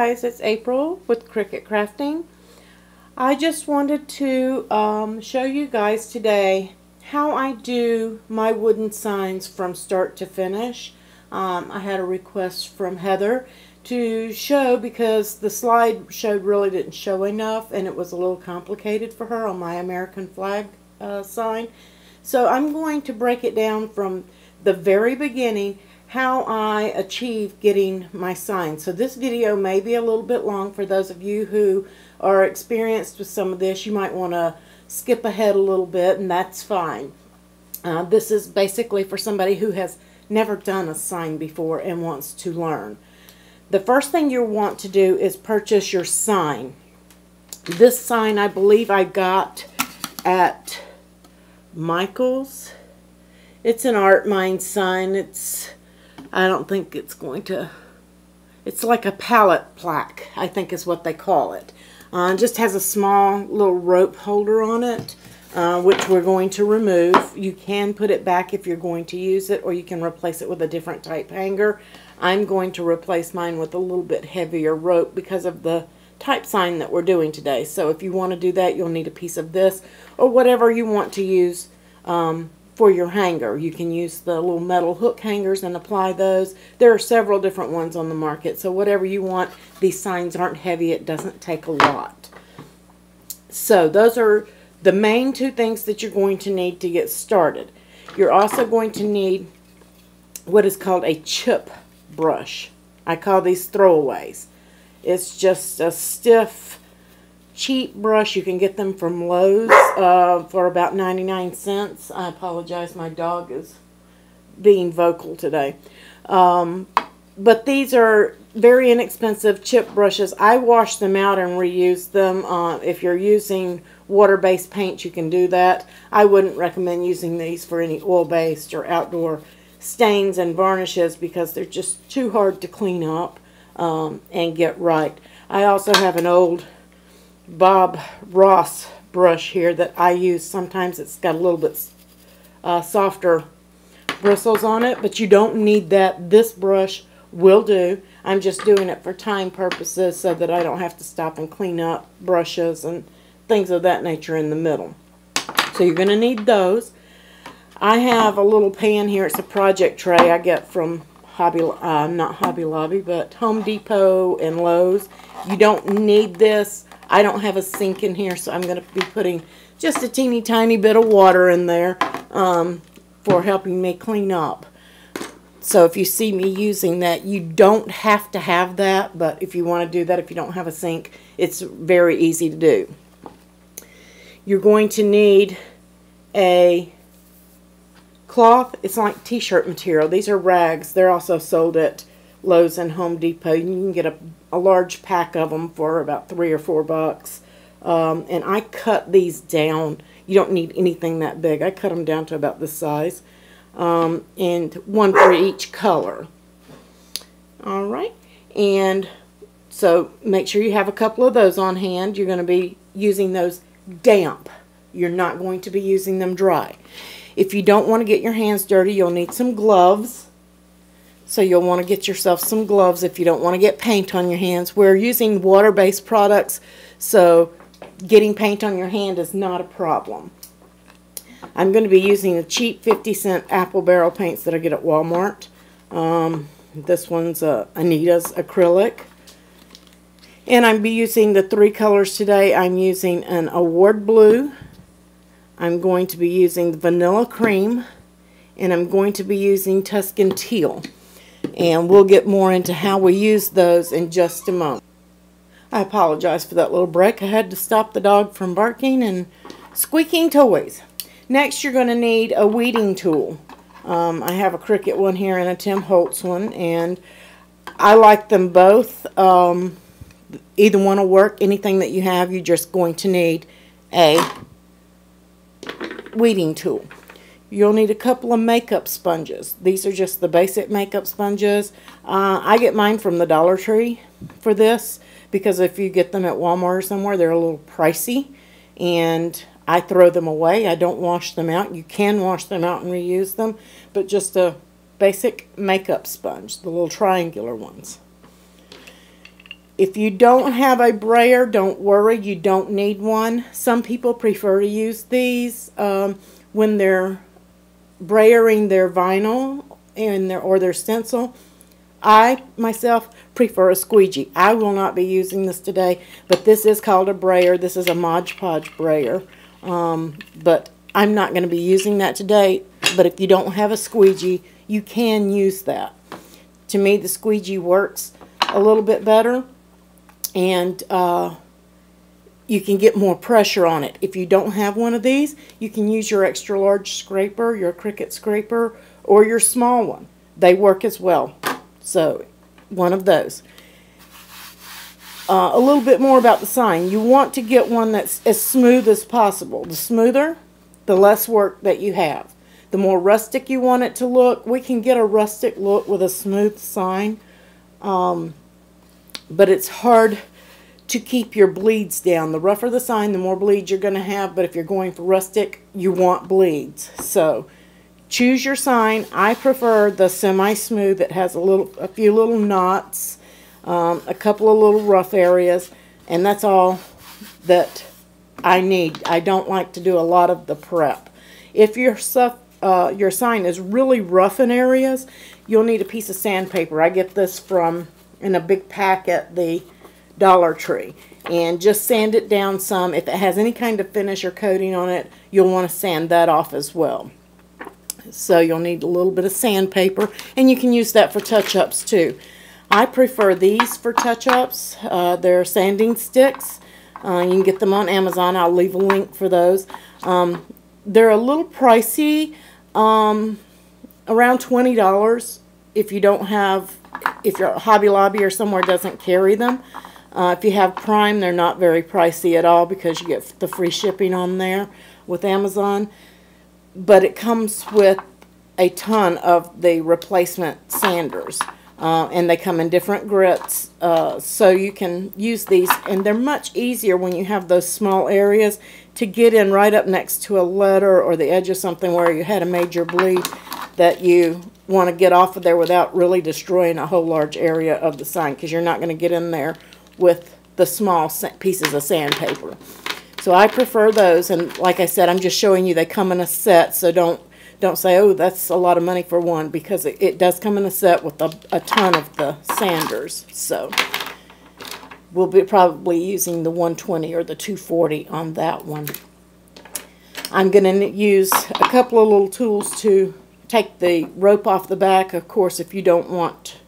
guys, it's April with Cricut Crafting. I just wanted to um, show you guys today how I do my wooden signs from start to finish. Um, I had a request from Heather to show because the slide showed really didn't show enough and it was a little complicated for her on my American flag uh, sign. So I'm going to break it down from the very beginning how I achieve getting my sign. So this video may be a little bit long for those of you who are experienced with some of this. You might want to skip ahead a little bit and that's fine. Uh, this is basically for somebody who has never done a sign before and wants to learn. The first thing you want to do is purchase your sign. This sign I believe I got at Michael's. It's an Art Mind sign. It's, I don't think it's going to, it's like a pallet plaque, I think is what they call it. Uh, just has a small little rope holder on it, uh, which we're going to remove. You can put it back if you're going to use it, or you can replace it with a different type hanger. I'm going to replace mine with a little bit heavier rope because of the type sign that we're doing today. So if you want to do that, you'll need a piece of this or whatever you want to use um, for your hanger. You can use the little metal hook hangers and apply those. There are several different ones on the market. So whatever you want, these signs aren't heavy. It doesn't take a lot. So those are the main two things that you're going to need to get started. You're also going to need what is called a chip brush. I call these throwaways. It's just a stiff, cheap brush. You can get them from Lowe's uh, for about 99 cents. I apologize, my dog is being vocal today. Um, but these are very inexpensive chip brushes. I wash them out and reuse them. Uh, if you're using water-based paint, you can do that. I wouldn't recommend using these for any oil-based or outdoor stains and varnishes because they're just too hard to clean up um, and get right. I also have an old Bob Ross brush here that I use. Sometimes it's got a little bit uh, softer bristles on it, but you don't need that. This brush will do. I'm just doing it for time purposes so that I don't have to stop and clean up brushes and things of that nature in the middle. So you're going to need those. I have a little pan here. It's a project tray I get from Hobby, uh, not Hobby Lobby, but Home Depot and Lowe's. You don't need this. I don't have a sink in here, so I'm going to be putting just a teeny tiny bit of water in there um, for helping me clean up. So if you see me using that, you don't have to have that, but if you want to do that, if you don't have a sink, it's very easy to do. You're going to need a Cloth, it's like t-shirt material. These are rags. They're also sold at Lowe's and Home Depot. You can get a, a large pack of them for about three or four bucks. Um, and I cut these down. You don't need anything that big. I cut them down to about this size. Um, and one for each color. All right. And so make sure you have a couple of those on hand. You're going to be using those damp. You're not going to be using them dry. If you don't want to get your hands dirty, you'll need some gloves. So you'll want to get yourself some gloves if you don't want to get paint on your hands. We're using water-based products, so getting paint on your hand is not a problem. I'm going to be using the cheap 50 cent apple barrel paints that I get at Walmart. Um, this one's uh, Anita's acrylic. And I'm be using the three colors today. I'm using an Award Blue, I'm going to be using vanilla cream and I'm going to be using Tuscan teal. And we'll get more into how we use those in just a moment. I apologize for that little break. I had to stop the dog from barking and squeaking toys. Next, you're going to need a weeding tool. Um, I have a Cricut one here and a Tim Holtz one, and I like them both. Um, either one will work. Anything that you have, you're just going to need a weeding tool. You'll need a couple of makeup sponges. These are just the basic makeup sponges. Uh, I get mine from the Dollar Tree for this because if you get them at Walmart or somewhere, they're a little pricey. And I throw them away. I don't wash them out. You can wash them out and reuse them, but just a basic makeup sponge, the little triangular ones. If you don't have a brayer, don't worry, you don't need one. Some people prefer to use these um, when they're brayering their vinyl and their, or their stencil. I myself prefer a squeegee. I will not be using this today, but this is called a brayer. This is a Mod Podge brayer. Um, but I'm not going to be using that today. But if you don't have a squeegee, you can use that. To me, the squeegee works a little bit better. And uh, you can get more pressure on it. If you don't have one of these, you can use your extra large scraper, your Cricut scraper, or your small one. They work as well. So, one of those. Uh, a little bit more about the sign. You want to get one that's as smooth as possible. The smoother, the less work that you have. The more rustic you want it to look, we can get a rustic look with a smooth sign. Um, but it's hard to keep your bleeds down. The rougher the sign, the more bleeds you're going to have. But if you're going for rustic, you want bleeds. So choose your sign. I prefer the semi-smooth that has a little, a few little knots, um, a couple of little rough areas, and that's all that I need. I don't like to do a lot of the prep. If your uh, your sign is really rough in areas, you'll need a piece of sandpaper. I get this from in a big pack at the Dollar Tree. And just sand it down some. If it has any kind of finish or coating on it, you'll want to sand that off as well. So you'll need a little bit of sandpaper, and you can use that for touch-ups too. I prefer these for touch-ups. Uh, they're sanding sticks. Uh, you can get them on Amazon. I'll leave a link for those. Um, they're a little pricey, um, around $20 if you don't have, if your Hobby Lobby or somewhere doesn't carry them. Uh, if you have Prime, they're not very pricey at all because you get the free shipping on there with Amazon but it comes with a ton of the replacement sanders. Uh, and they come in different grits, uh, so you can use these. And they're much easier when you have those small areas to get in right up next to a letter or the edge of something where you had a major bleed that you want to get off of there without really destroying a whole large area of the sign because you're not going to get in there with the small pieces of sandpaper. So I prefer those, and like I said, I'm just showing you they come in a set, so don't don't say, oh, that's a lot of money for one, because it, it does come in a set with a, a ton of the sanders. So we'll be probably using the 120 or the 240 on that one. I'm going to use a couple of little tools to take the rope off the back. Of course, if you don't want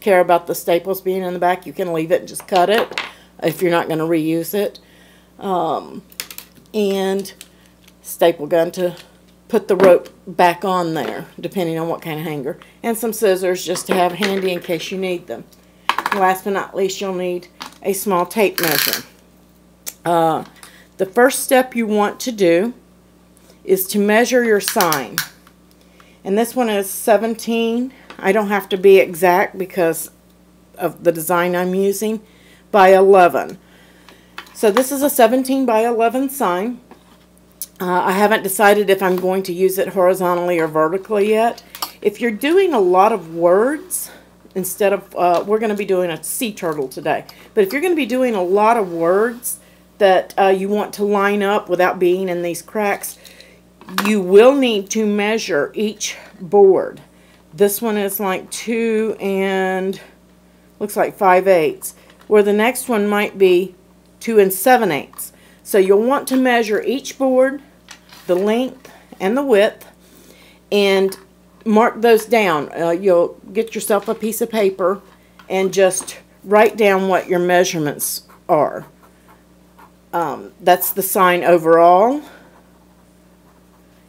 care about the staples being in the back, you can leave it and just cut it if you're not going to reuse it um, and staple gun to put the rope back on there, depending on what kind of hanger, and some scissors just to have handy in case you need them. Last but not least, you'll need a small tape measure. Uh, the first step you want to do is to measure your sign. And this one is 17. I don't have to be exact because of the design I'm using, by 11. So this is a 17 by 11 sign. Uh, I haven't decided if I'm going to use it horizontally or vertically yet. If you're doing a lot of words, instead of, uh, we're going to be doing a sea turtle today, but if you're going to be doing a lot of words that uh, you want to line up without being in these cracks, you will need to measure each board. This one is like 2 and looks like 5 eighths, where the next one might be 2 and 7 eighths. So you'll want to measure each board, the length and the width, and mark those down. Uh, you'll get yourself a piece of paper and just write down what your measurements are. Um, that's the sign overall.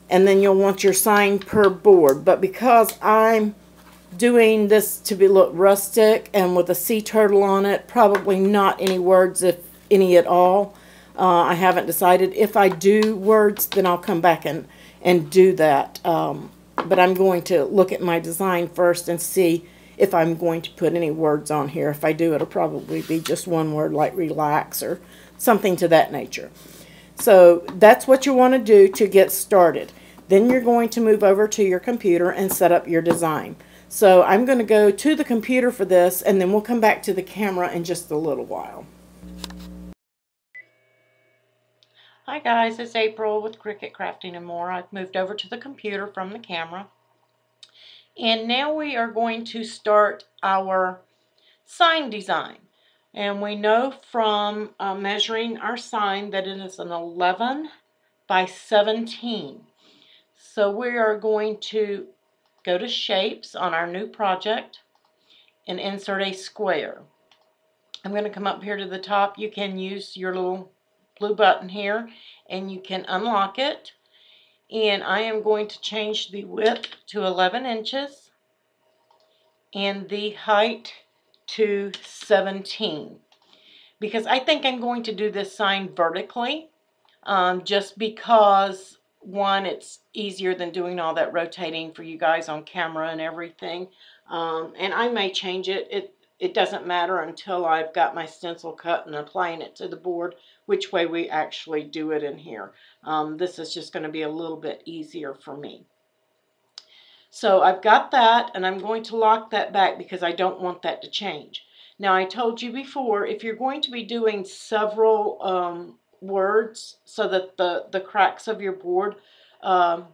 And then you'll want your sign per board. But because I'm doing this to be look rustic and with a sea turtle on it, probably not any words if any at all. Uh, I haven't decided. If I do words, then I'll come back and, and do that. Um, but I'm going to look at my design first and see if I'm going to put any words on here. If I do, it'll probably be just one word like relax or something to that nature. So that's what you want to do to get started. Then you're going to move over to your computer and set up your design. So I'm going to go to the computer for this and then we'll come back to the camera in just a little while. Hi guys, it's April with Cricut Crafting and More. I've moved over to the computer from the camera. And now we are going to start our sign design. And we know from uh, measuring our sign that it is an 11 by 17. So we are going to go to shapes on our new project and insert a square. I'm going to come up here to the top. You can use your little blue button here and you can unlock it. And I am going to change the width to 11 inches and the height to 17 because I think I'm going to do this sign vertically um, just because one it's easier than doing all that rotating for you guys on camera and everything um, and I may change it it it doesn't matter until I've got my stencil cut and applying it to the board which way we actually do it in here. Um, this is just going to be a little bit easier for me. So I've got that and I'm going to lock that back because I don't want that to change. Now I told you before if you're going to be doing several um, words so that the, the cracks of your board um,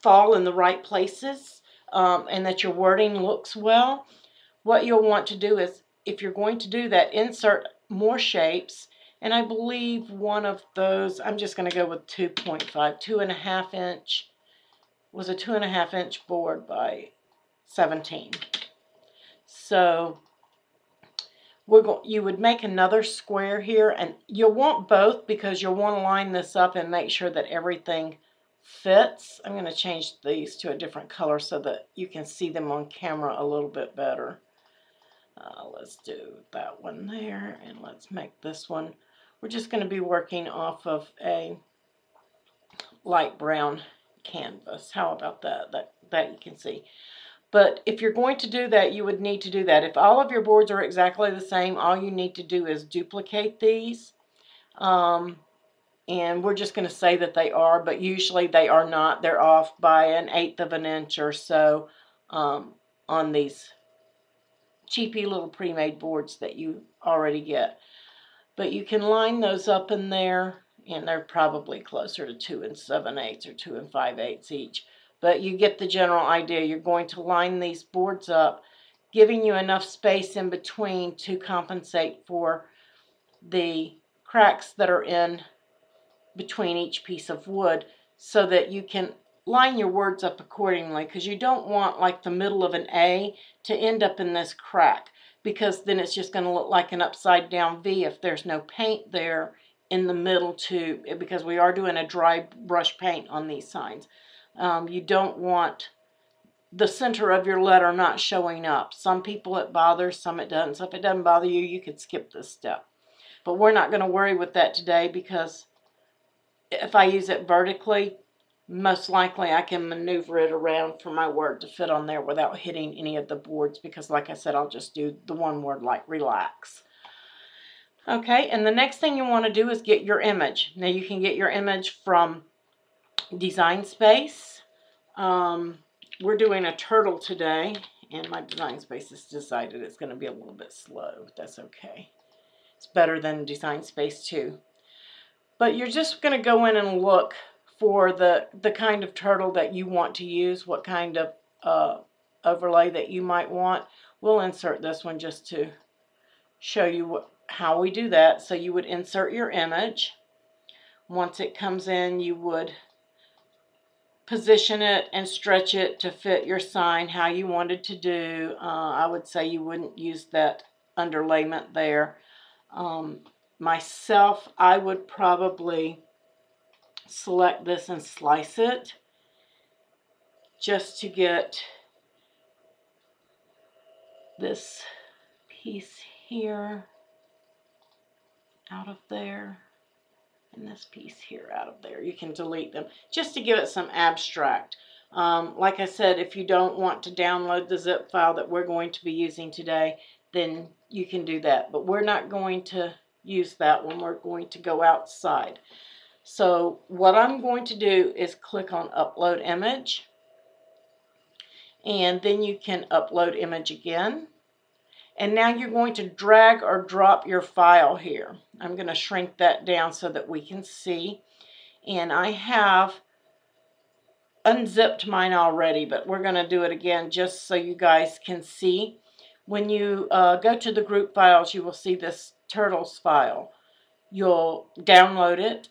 fall in the right places um, and that your wording looks well, what you'll want to do is if you're going to do that, insert more shapes. And I believe one of those, I'm just going to go with 2.5, two and a half inch, was a two and a half inch board by 17. So we're going, you would make another square here and you'll want both because you'll want to line this up and make sure that everything fits. I'm going to change these to a different color so that you can see them on camera a little bit better. Uh, let's do that one there and let's make this one. We're just going to be working off of a light brown canvas. How about that? That, that you can see. But if you're going to do that, you would need to do that. If all of your boards are exactly the same, all you need to do is duplicate these. Um, and we're just going to say that they are, but usually they are not. They're off by an eighth of an inch or so um, on these cheapy little pre-made boards that you already get. But you can line those up in there, and they're probably closer to 2 and 7 eighths or 2 and 5 eighths each. But you get the general idea. You're going to line these boards up, giving you enough space in between to compensate for the cracks that are in between each piece of wood so that you can line your words up accordingly because you don't want like the middle of an A to end up in this crack because then it's just going to look like an upside down V if there's no paint there in the middle too because we are doing a dry brush paint on these signs. Um, you don't want the center of your letter not showing up. Some people it bothers, some it doesn't. So if it doesn't bother you, you could skip this step. But we're not going to worry with that today because if I use it vertically, most likely I can maneuver it around for my word to fit on there without hitting any of the boards because like I said I'll just do the one word like relax. Okay and the next thing you want to do is get your image. Now you can get your image from Design Space. Um, we're doing a turtle today and my Design Space has decided it's going to be a little bit slow. That's okay. It's better than Design Space 2. But you're just going to go in and look for the, the kind of turtle that you want to use, what kind of uh, overlay that you might want. We'll insert this one just to show you what, how we do that. So you would insert your image. Once it comes in, you would position it and stretch it to fit your sign how you wanted to do. Uh, I would say you wouldn't use that underlayment there. Um, myself, I would probably select this and slice it just to get this piece here out of there and this piece here out of there. You can delete them just to give it some abstract. Um, like I said, if you don't want to download the zip file that we're going to be using today, then you can do that. But we're not going to use that when we're going to go outside. So what I'm going to do is click on upload image and then you can upload image again. And now you're going to drag or drop your file here. I'm going to shrink that down so that we can see. And I have unzipped mine already, but we're going to do it again just so you guys can see. When you uh, go to the group files, you will see this Turtles file. You'll download it.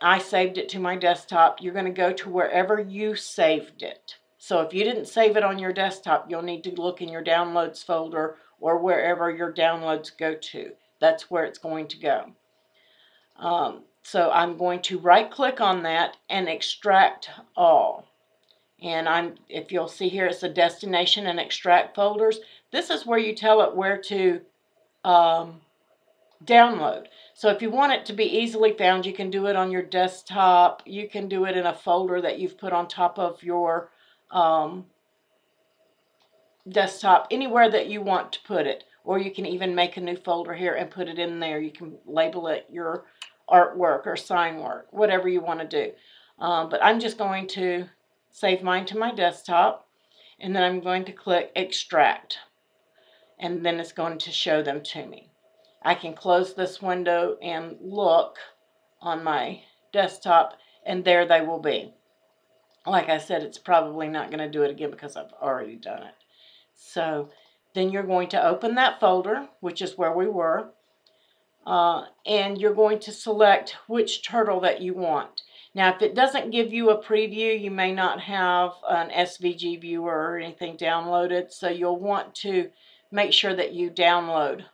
I saved it to my desktop. You're going to go to wherever you saved it. So if you didn't save it on your desktop, you'll need to look in your downloads folder or wherever your downloads go to. That's where it's going to go. Um, so I'm going to right click on that and extract all. And I'm, if you'll see here, it's the destination and extract folders. This is where you tell it where to um, download. So if you want it to be easily found, you can do it on your desktop. You can do it in a folder that you've put on top of your um, desktop, anywhere that you want to put it. Or you can even make a new folder here and put it in there. You can label it your artwork or sign work, whatever you want to do. Um, but I'm just going to save mine to my desktop and then I'm going to click extract and then it's going to show them to me. I can close this window and look on my desktop and there they will be. Like I said, it's probably not going to do it again because I've already done it. So then you're going to open that folder, which is where we were, uh, and you're going to select which turtle that you want. Now, if it doesn't give you a preview, you may not have an SVG viewer or anything downloaded, so you'll want to make sure that you download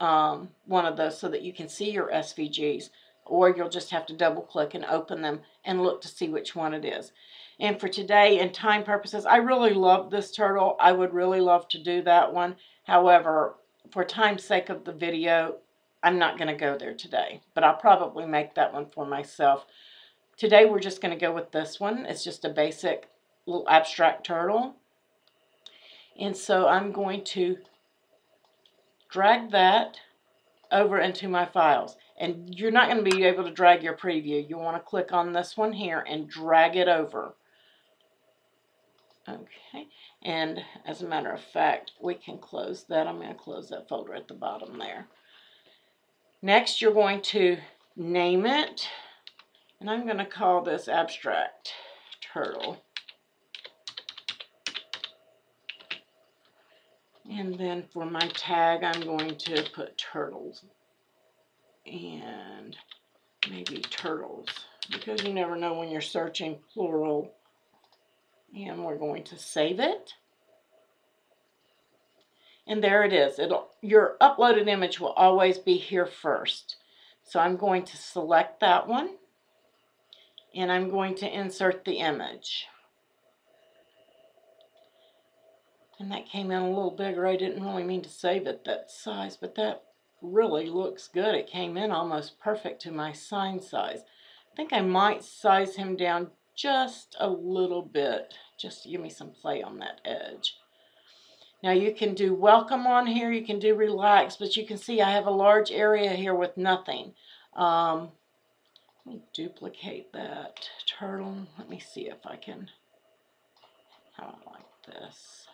um, one of those so that you can see your SVGs, or you'll just have to double click and open them and look to see which one it is. And for today and time purposes, I really love this turtle. I would really love to do that one. However, for time's sake of the video, I'm not going to go there today. But I'll probably make that one for myself. Today we're just going to go with this one. It's just a basic little abstract turtle. And so I'm going to drag that over into my files. And you're not going to be able to drag your preview. You want to click on this one here and drag it over. Okay, and as a matter of fact, we can close that. I'm going to close that folder at the bottom there. Next, you're going to name it, and I'm going to call this Abstract Turtle. And then for my tag, I'm going to put turtles and maybe turtles because you never know when you're searching plural and we're going to save it. And there it is. It'll, your uploaded image will always be here first. So I'm going to select that one and I'm going to insert the image. And that came in a little bigger. I didn't really mean to save it that size, but that really looks good. It came in almost perfect to my sign size. I think I might size him down just a little bit, just to give me some play on that edge. Now you can do welcome on here, you can do relax, but you can see I have a large area here with nothing. Um, let me duplicate that turtle. Let me see if I can, how I like this.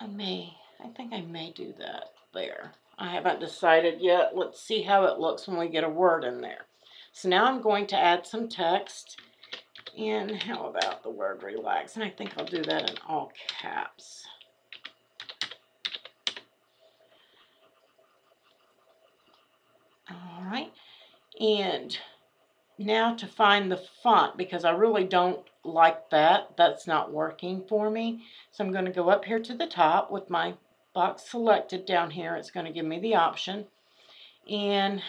I may, I think I may do that there. I haven't decided yet. Let's see how it looks when we get a word in there. So now I'm going to add some text. And how about the word relax? And I think I'll do that in all caps. All right. And now to find the font because I really don't like that. That's not working for me. So I'm going to go up here to the top with my box selected down here. It's going to give me the option. And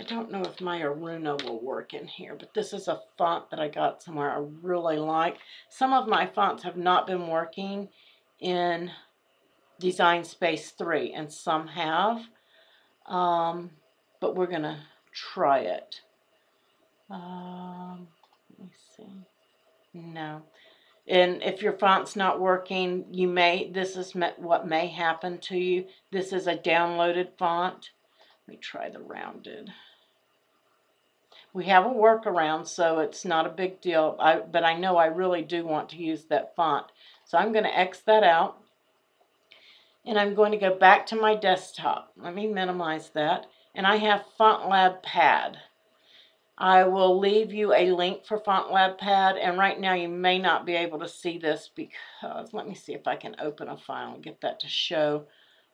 I don't know if my Aruna will work in here, but this is a font that I got somewhere I really like. Some of my fonts have not been working in Design Space 3, and some have. Um, but we're going to try it. Um, let me see. No. And if your font's not working, you may, this is what may happen to you. This is a downloaded font. Let me try the rounded. We have a workaround, so it's not a big deal, I, but I know I really do want to use that font. So I'm going to X that out. And I'm going to go back to my desktop. Let me minimize that. And I have FontLab Pad. I will leave you a link for FontLab Pad, and right now you may not be able to see this because, let me see if I can open a file and get that to show.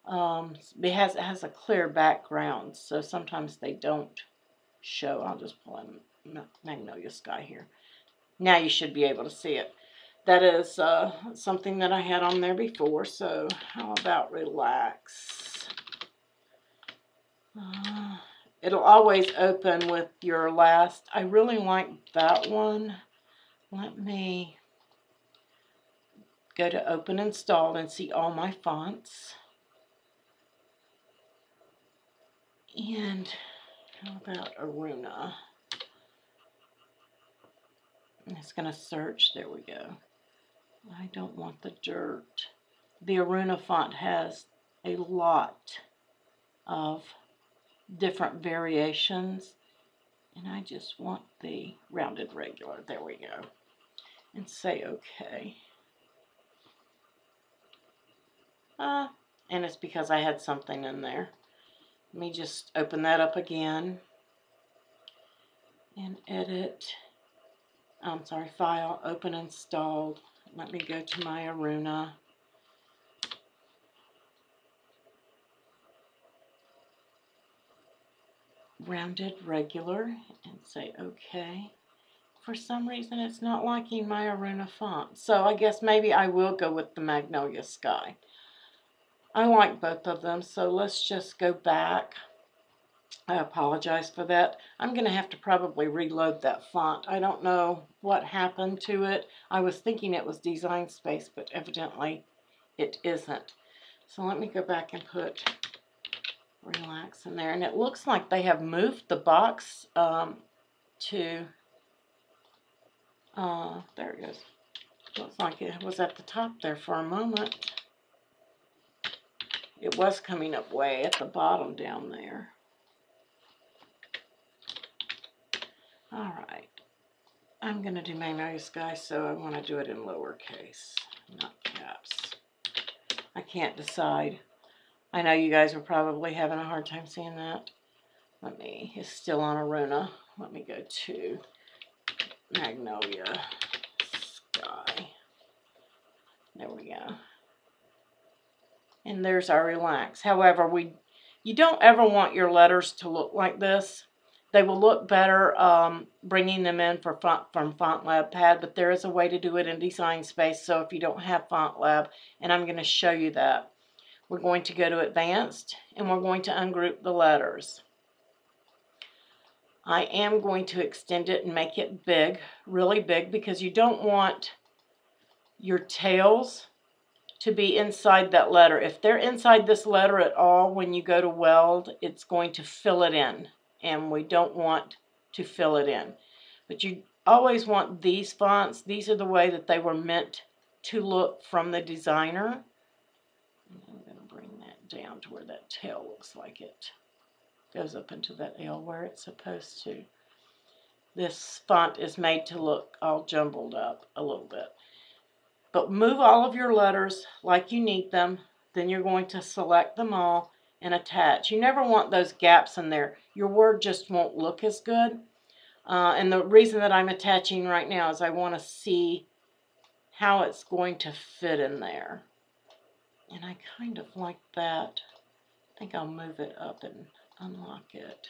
Um, it, has, it has a clear background, so sometimes they don't show. I'll just pull in Magnolia Sky here. Now you should be able to see it. That is uh, something that I had on there before, so how about relax? Uh, it'll always open with your last. I really like that one. Let me go to open install and see all my fonts. And how about Aruna? It's going to search. There we go. I don't want the dirt. The Aruna font has a lot of different variations. And I just want the rounded regular. There we go. And say OK. Uh, and it's because I had something in there. Let me just open that up again and edit. I'm sorry, file, open installed. Let me go to my Aruna. rounded regular and say OK. For some reason it's not liking my Aruna font. So I guess maybe I will go with the Magnolia Sky. I like both of them, so let's just go back. I apologize for that. I'm going to have to probably reload that font. I don't know what happened to it. I was thinking it was Design Space, but evidently it isn't. So let me go back and put relax in there. And it looks like they have moved the box um, to, uh, there it goes. Looks like it was at the top there for a moment. It was coming up way at the bottom down there. All right. I'm going to do Magnolia Sky, so I want to do it in lowercase, not caps. I can't decide. I know you guys are probably having a hard time seeing that. Let me, it's still on Aruna. Let me go to Magnolia Sky. There we go. And there's our relax. However, we you don't ever want your letters to look like this. They will look better um, bringing them in for font, from FontLab Pad, but there is a way to do it in Design Space, so if you don't have FontLab, and I'm going to show you that. We're going to go to Advanced and we're going to ungroup the letters. I am going to extend it and make it big, really big, because you don't want your tails to be inside that letter. If they're inside this letter at all, when you go to weld, it's going to fill it in, and we don't want to fill it in. But you always want these fonts. These are the way that they were meant to look from the designer I'm going to bring that down to where that tail looks like it goes up into that L where it's supposed to. This font is made to look all jumbled up a little bit. But move all of your letters like you need them. Then you're going to select them all and attach. You never want those gaps in there. Your word just won't look as good. Uh, and the reason that I'm attaching right now is I want to see how it's going to fit in there. And I kind of like that. I think I'll move it up and unlock it.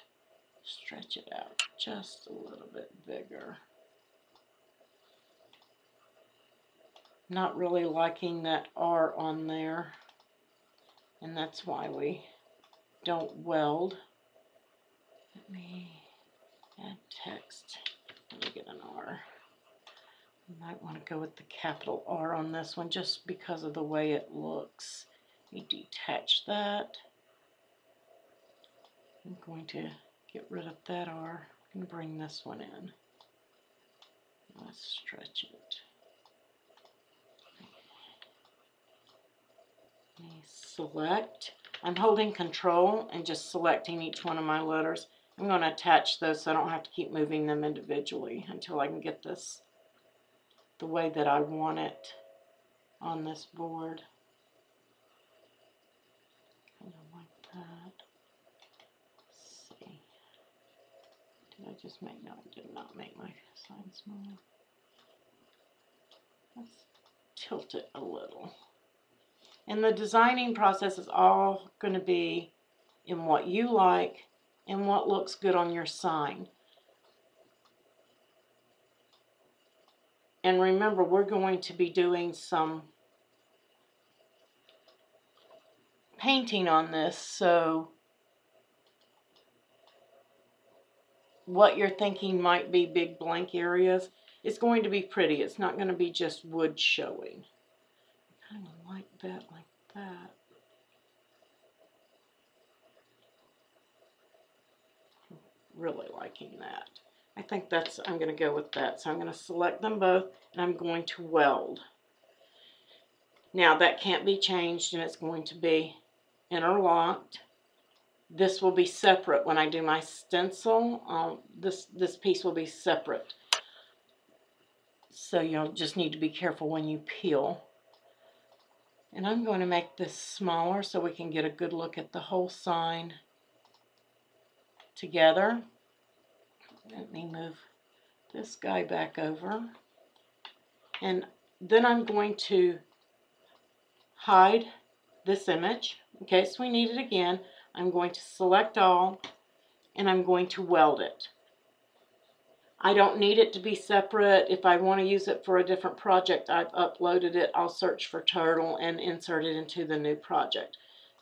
Stretch it out just a little bit bigger. Not really liking that R on there. And that's why we don't weld. Let me add text. Let me get an R. You might want to go with the capital R on this one just because of the way it looks. You detach that. I'm going to get rid of that R and bring this one in. Let's stretch it. Select. I'm holding control and just selecting each one of my letters I'm going to attach those so I don't have to keep moving them individually until I can get this the way that I want it on this board. Kind of like that. Let's see. Did I just make, no, I did not make my sign smaller. Let's tilt it a little. And the designing process is all going to be in what you like and what looks good on your sign. And remember, we're going to be doing some painting on this, so what you're thinking might be big blank areas, it's going to be pretty. It's not going to be just wood showing. Like that, that. Really liking that. I think that's, I'm going to go with that. So I'm going to select them both and I'm going to weld. Now that can't be changed and it's going to be interlocked. This will be separate when I do my stencil. Um, this, this piece will be separate. So you'll just need to be careful when you peel. And I'm going to make this smaller so we can get a good look at the whole sign together. Let me move this guy back over. And then I'm going to hide this image in case we need it again. I'm going to select all and I'm going to weld it. I don't need it to be separate. If I want to use it for a different project, I've uploaded it. I'll search for turtle and insert it into the new project.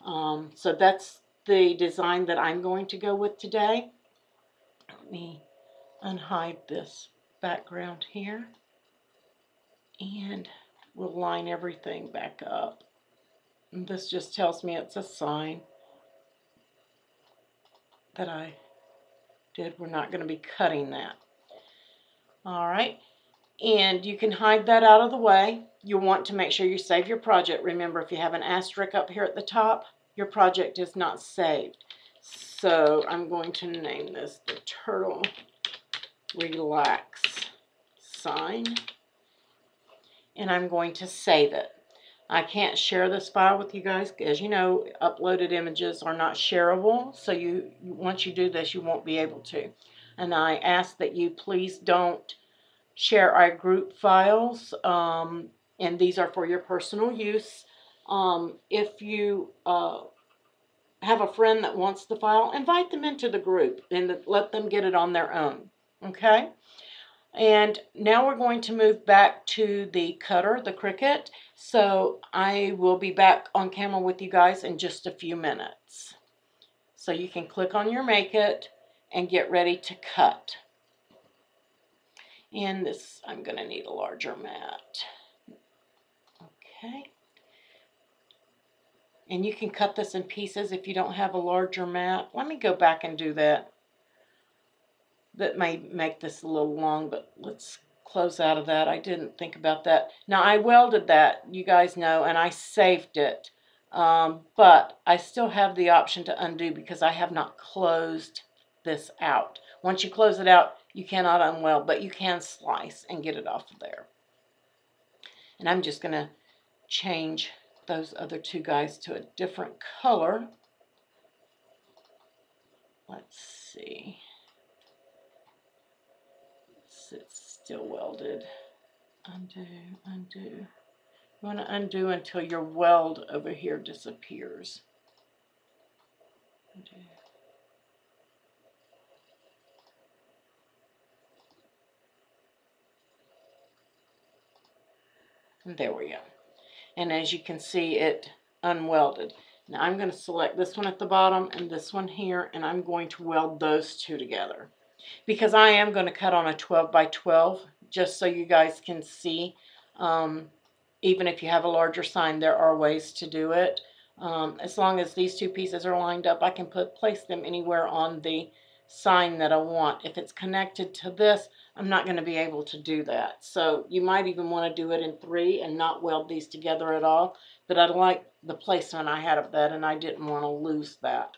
Um, so that's the design that I'm going to go with today. Let me unhide this background here and we'll line everything back up. And this just tells me it's a sign that I did. We're not going to be cutting that. All right. And you can hide that out of the way. You'll want to make sure you save your project. Remember, if you have an asterisk up here at the top, your project is not saved. So I'm going to name this the Turtle Relax sign. And I'm going to save it. I can't share this file with you guys. As you know, uploaded images are not shareable. So you once you do this, you won't be able to and I ask that you please don't share our group files, um, and these are for your personal use. Um, if you uh, have a friend that wants the file, invite them into the group and let them get it on their own, okay? And now we're going to move back to the cutter, the Cricut. So I will be back on camera with you guys in just a few minutes. So you can click on your Make It, and get ready to cut. And this, I'm going to need a larger mat. Okay. And you can cut this in pieces if you don't have a larger mat. Let me go back and do that. That may make this a little long, but let's close out of that. I didn't think about that. Now, I welded that, you guys know, and I saved it. Um, but I still have the option to undo because I have not closed this out. Once you close it out, you cannot unweld, but you can slice and get it off of there. And I'm just going to change those other two guys to a different color. Let's see. It's still welded. Undo, undo. You want to undo until your weld over here disappears. Undo. There we go. And as you can see, it unwelded. Now I'm going to select this one at the bottom and this one here, and I'm going to weld those two together. Because I am going to cut on a 12 by 12, just so you guys can see. Um, even if you have a larger sign, there are ways to do it. Um, as long as these two pieces are lined up, I can put place them anywhere on the sign that I want. If it's connected to this, I'm not going to be able to do that. So you might even want to do it in three and not weld these together at all. But I like the placement I had of that and I didn't want to lose that.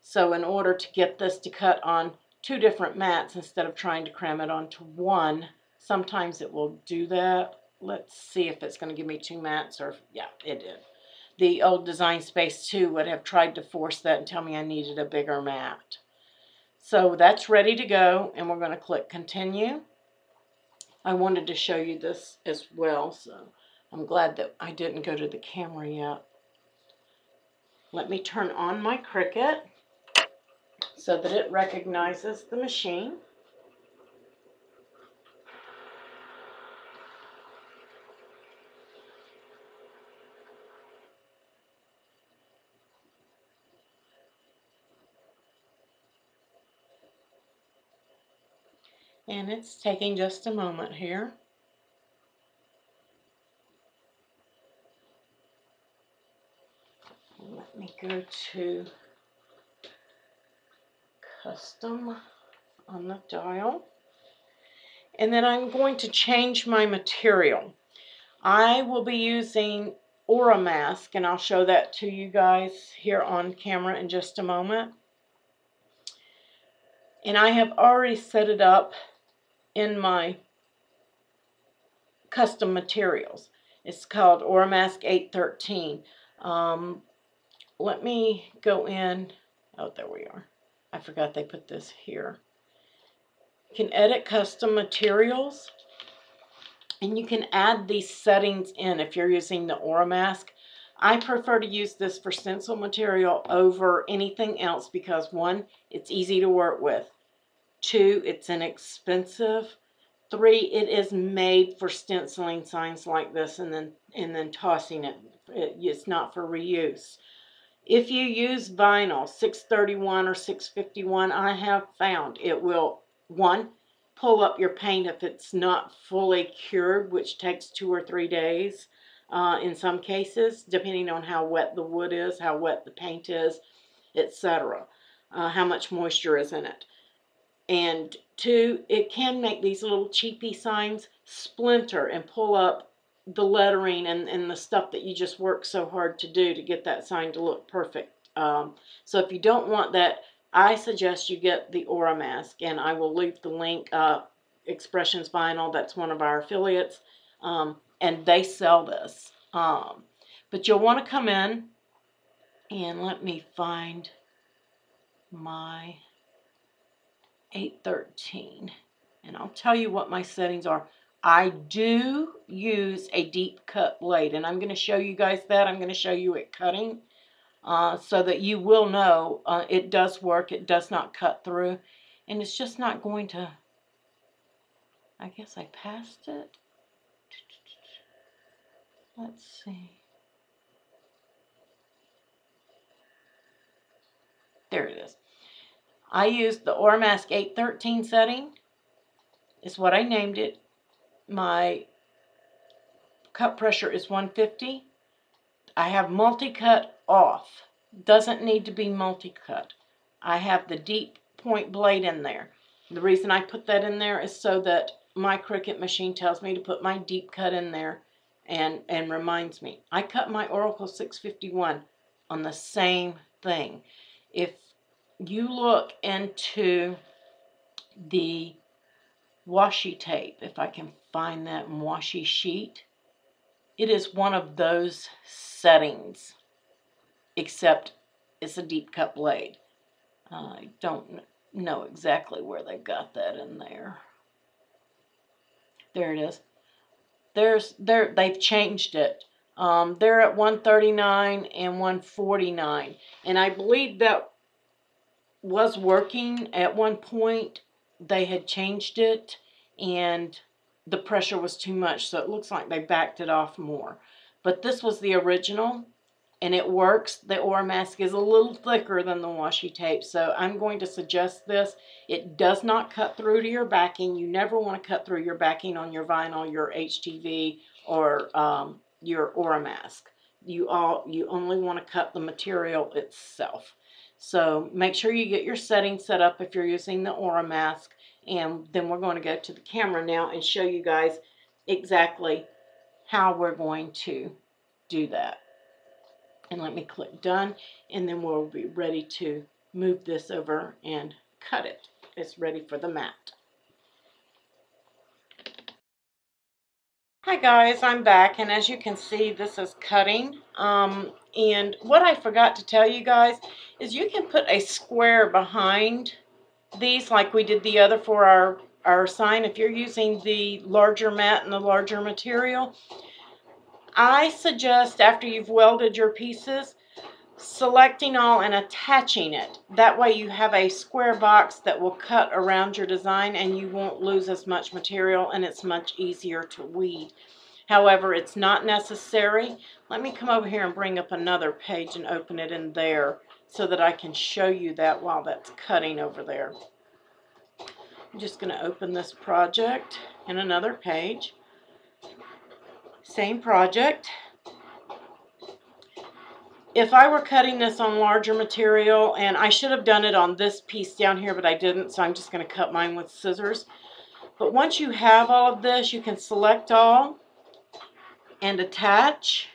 So in order to get this to cut on two different mats instead of trying to cram it onto one, sometimes it will do that. Let's see if it's going to give me two mats or, yeah, it did. The old Design Space 2 would have tried to force that and tell me I needed a bigger mat. So that's ready to go and we're going to click continue. I wanted to show you this as well, so I'm glad that I didn't go to the camera yet. Let me turn on my Cricut so that it recognizes the machine. And it's taking just a moment here. Let me go to custom on the dial. And then I'm going to change my material. I will be using Oramask, and I'll show that to you guys here on camera in just a moment. And I have already set it up in my custom materials. It's called Oramask 813. Um, let me go in. Oh, there we are. I forgot they put this here. You can edit custom materials and you can add these settings in if you're using the Oramask. I prefer to use this for stencil material over anything else because one, it's easy to work with. Two, it's inexpensive. Three, it is made for stenciling signs like this and then and then tossing it. it it's not for reuse. If you use vinyl 631 or 651, I have found it will, one, pull up your paint if it's not fully cured, which takes two or three days uh, in some cases, depending on how wet the wood is, how wet the paint is, etc. Uh, how much moisture is in it. And two, it can make these little cheapy signs splinter and pull up the lettering and, and the stuff that you just work so hard to do to get that sign to look perfect. Um, so if you don't want that, I suggest you get the Oramask, and I will leave the link up. Expressions Vinyl, that's one of our affiliates, um, and they sell this. Um, but you'll want to come in, and let me find my 813, and I'll tell you what my settings are. I do use a deep cut blade, and I'm going to show you guys that. I'm going to show you it cutting uh, so that you will know uh, it does work. It does not cut through, and it's just not going to, I guess I passed it. Let's see. There it is. I used the Oramask 813 setting. Is what I named it my cut pressure is 150. I have multi-cut off. Doesn't need to be multi-cut. I have the deep point blade in there. The reason I put that in there is so that my Cricut machine tells me to put my deep cut in there and, and reminds me. I cut my Oracal 651 on the same thing. If you look into the washi tape, if I can find that washi sheet. It is one of those settings, except it's a deep cut blade. I don't know exactly where they got that in there. There it is. There's there they've changed it. Um, they're at 139 and 149, and I believe that was working at one point they had changed it and the pressure was too much, so it looks like they backed it off more. But this was the original, and it works. The Oramask is a little thicker than the washi tape, so I'm going to suggest this. It does not cut through to your backing. You never want to cut through your backing on your vinyl, your HTV, or um, your Oramask. You all you only want to cut the material itself. So make sure you get your settings set up if you're using the Oramask. And then we're going to go to the camera now and show you guys exactly how we're going to do that. And let me click done and then we'll be ready to move this over and cut it. It's ready for the mat. Hi guys, I'm back and as you can see this is cutting um, and what I forgot to tell you guys is you can put a square behind these like we did the other for our, our sign if you're using the larger mat and the larger material. I suggest after you've welded your pieces selecting all and attaching it. That way you have a square box that will cut around your design and you won't lose as much material and it's much easier to weed. However, it's not necessary. Let me come over here and bring up another page and open it in there so that I can show you that while that's cutting over there. I'm just going to open this project in another page. Same project if I were cutting this on larger material, and I should have done it on this piece down here, but I didn't, so I'm just going to cut mine with scissors. But once you have all of this, you can select all and attach.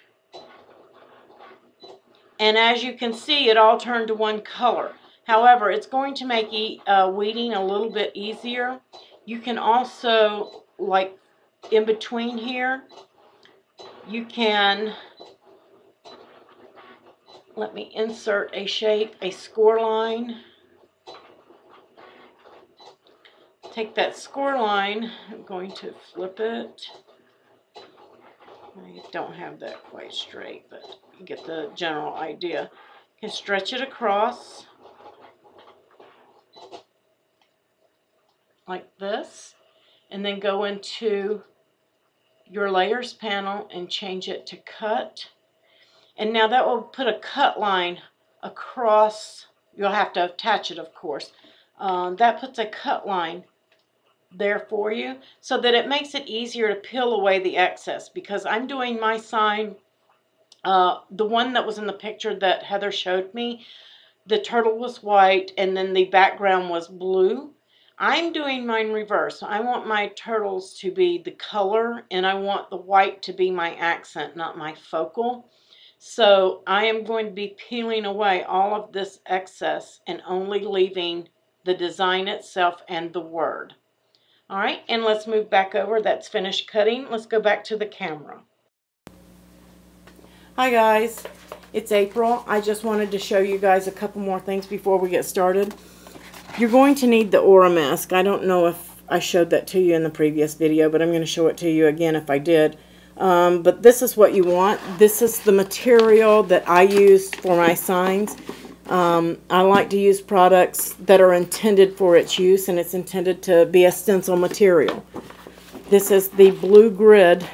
And as you can see, it all turned to one color. However, it's going to make uh, weeding a little bit easier. You can also, like in between here, you can let me insert a shape, a score line. Take that score line, I'm going to flip it. I don't have that quite straight, but you get the general idea. You can stretch it across like this, and then go into your layers panel and change it to cut. And now that will put a cut line across, you'll have to attach it of course. Um, that puts a cut line there for you so that it makes it easier to peel away the excess because I'm doing my sign, uh, the one that was in the picture that Heather showed me, the turtle was white and then the background was blue. I'm doing mine reverse. I want my turtles to be the color and I want the white to be my accent, not my focal. So I am going to be peeling away all of this excess and only leaving the design itself and the word. All right, and let's move back over. That's finished cutting. Let's go back to the camera. Hi guys, it's April. I just wanted to show you guys a couple more things before we get started. You're going to need the Oramask. I don't know if I showed that to you in the previous video, but I'm going to show it to you again if I did. Um, but this is what you want. This is the material that I use for my signs. Um, I like to use products that are intended for its use and it's intended to be a stencil material. This is the Blue Grid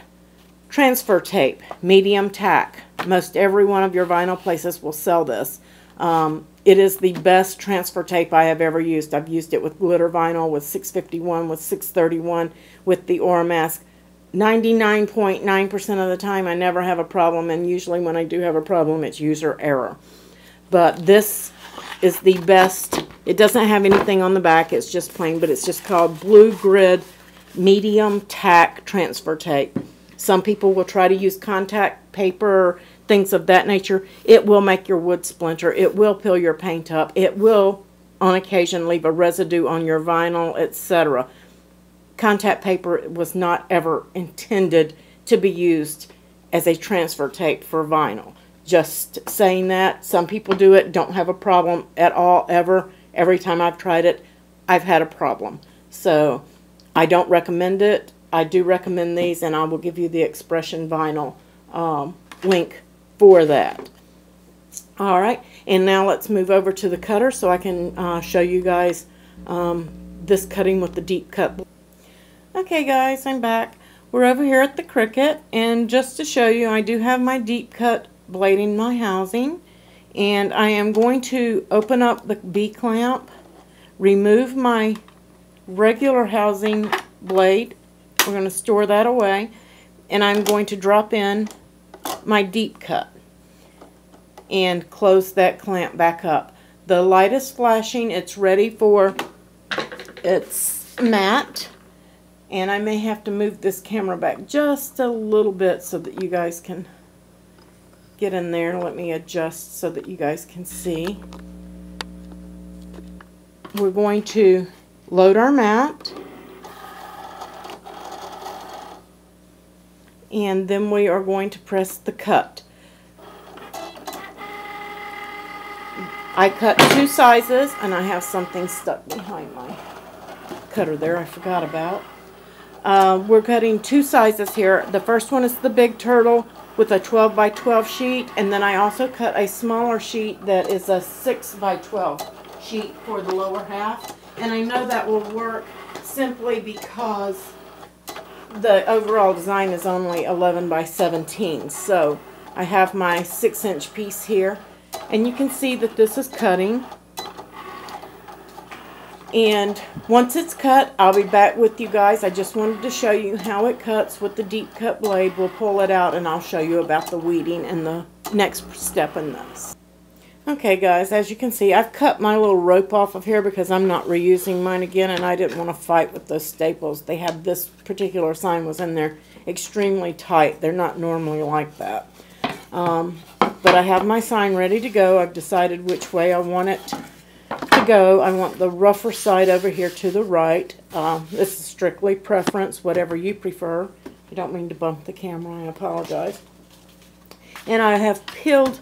transfer tape, medium tack. Most every one of your vinyl places will sell this. Um, it is the best transfer tape I have ever used. I've used it with glitter vinyl, with 651, with 631, with the Oramask. 99.9% of the time I never have a problem and usually when I do have a problem it's user error. But this is the best. It doesn't have anything on the back. It's just plain, but it's just called Blue Grid Medium Tack Transfer Tape. Some people will try to use contact paper, things of that nature. It will make your wood splinter. It will peel your paint up. It will, on occasion, leave a residue on your vinyl, etc contact paper was not ever intended to be used as a transfer tape for vinyl. Just saying that. Some people do it, don't have a problem at all, ever. Every time I've tried it, I've had a problem. So I don't recommend it. I do recommend these, and I will give you the Expression Vinyl um, link for that. All right, and now let's move over to the cutter so I can uh, show you guys um, this cutting with the deep cut Okay guys, I'm back. We're over here at the Cricut and just to show you I do have my deep cut blading my housing and I am going to open up the B-clamp, remove my regular housing blade, we're going to store that away, and I'm going to drop in my deep cut and close that clamp back up. The light is flashing, it's ready for its mat and I may have to move this camera back just a little bit so that you guys can get in there. Let me adjust so that you guys can see. we're going to load our mat. And then we are going to press the cut. I cut two sizes and I have something stuck behind my cutter there I forgot about. Uh, we're cutting two sizes here. The first one is the big turtle with a 12 by 12 sheet and then I also cut a smaller sheet that is a 6 by 12 sheet for the lower half. And I know that will work simply because the overall design is only 11 by 17 so I have my 6 inch piece here and you can see that this is cutting and once it's cut I'll be back with you guys. I just wanted to show you how it cuts with the deep cut blade. We'll pull it out and I'll show you about the weeding and the next step in this. Okay guys as you can see I've cut my little rope off of here because I'm not reusing mine again and I didn't want to fight with those staples. They had this particular sign was in there extremely tight. They're not normally like that. Um, but I have my sign ready to go. I've decided which way I want it to go. I want the rougher side over here to the right. Um, this is strictly preference, whatever you prefer. I don't mean to bump the camera, I apologize. And I have peeled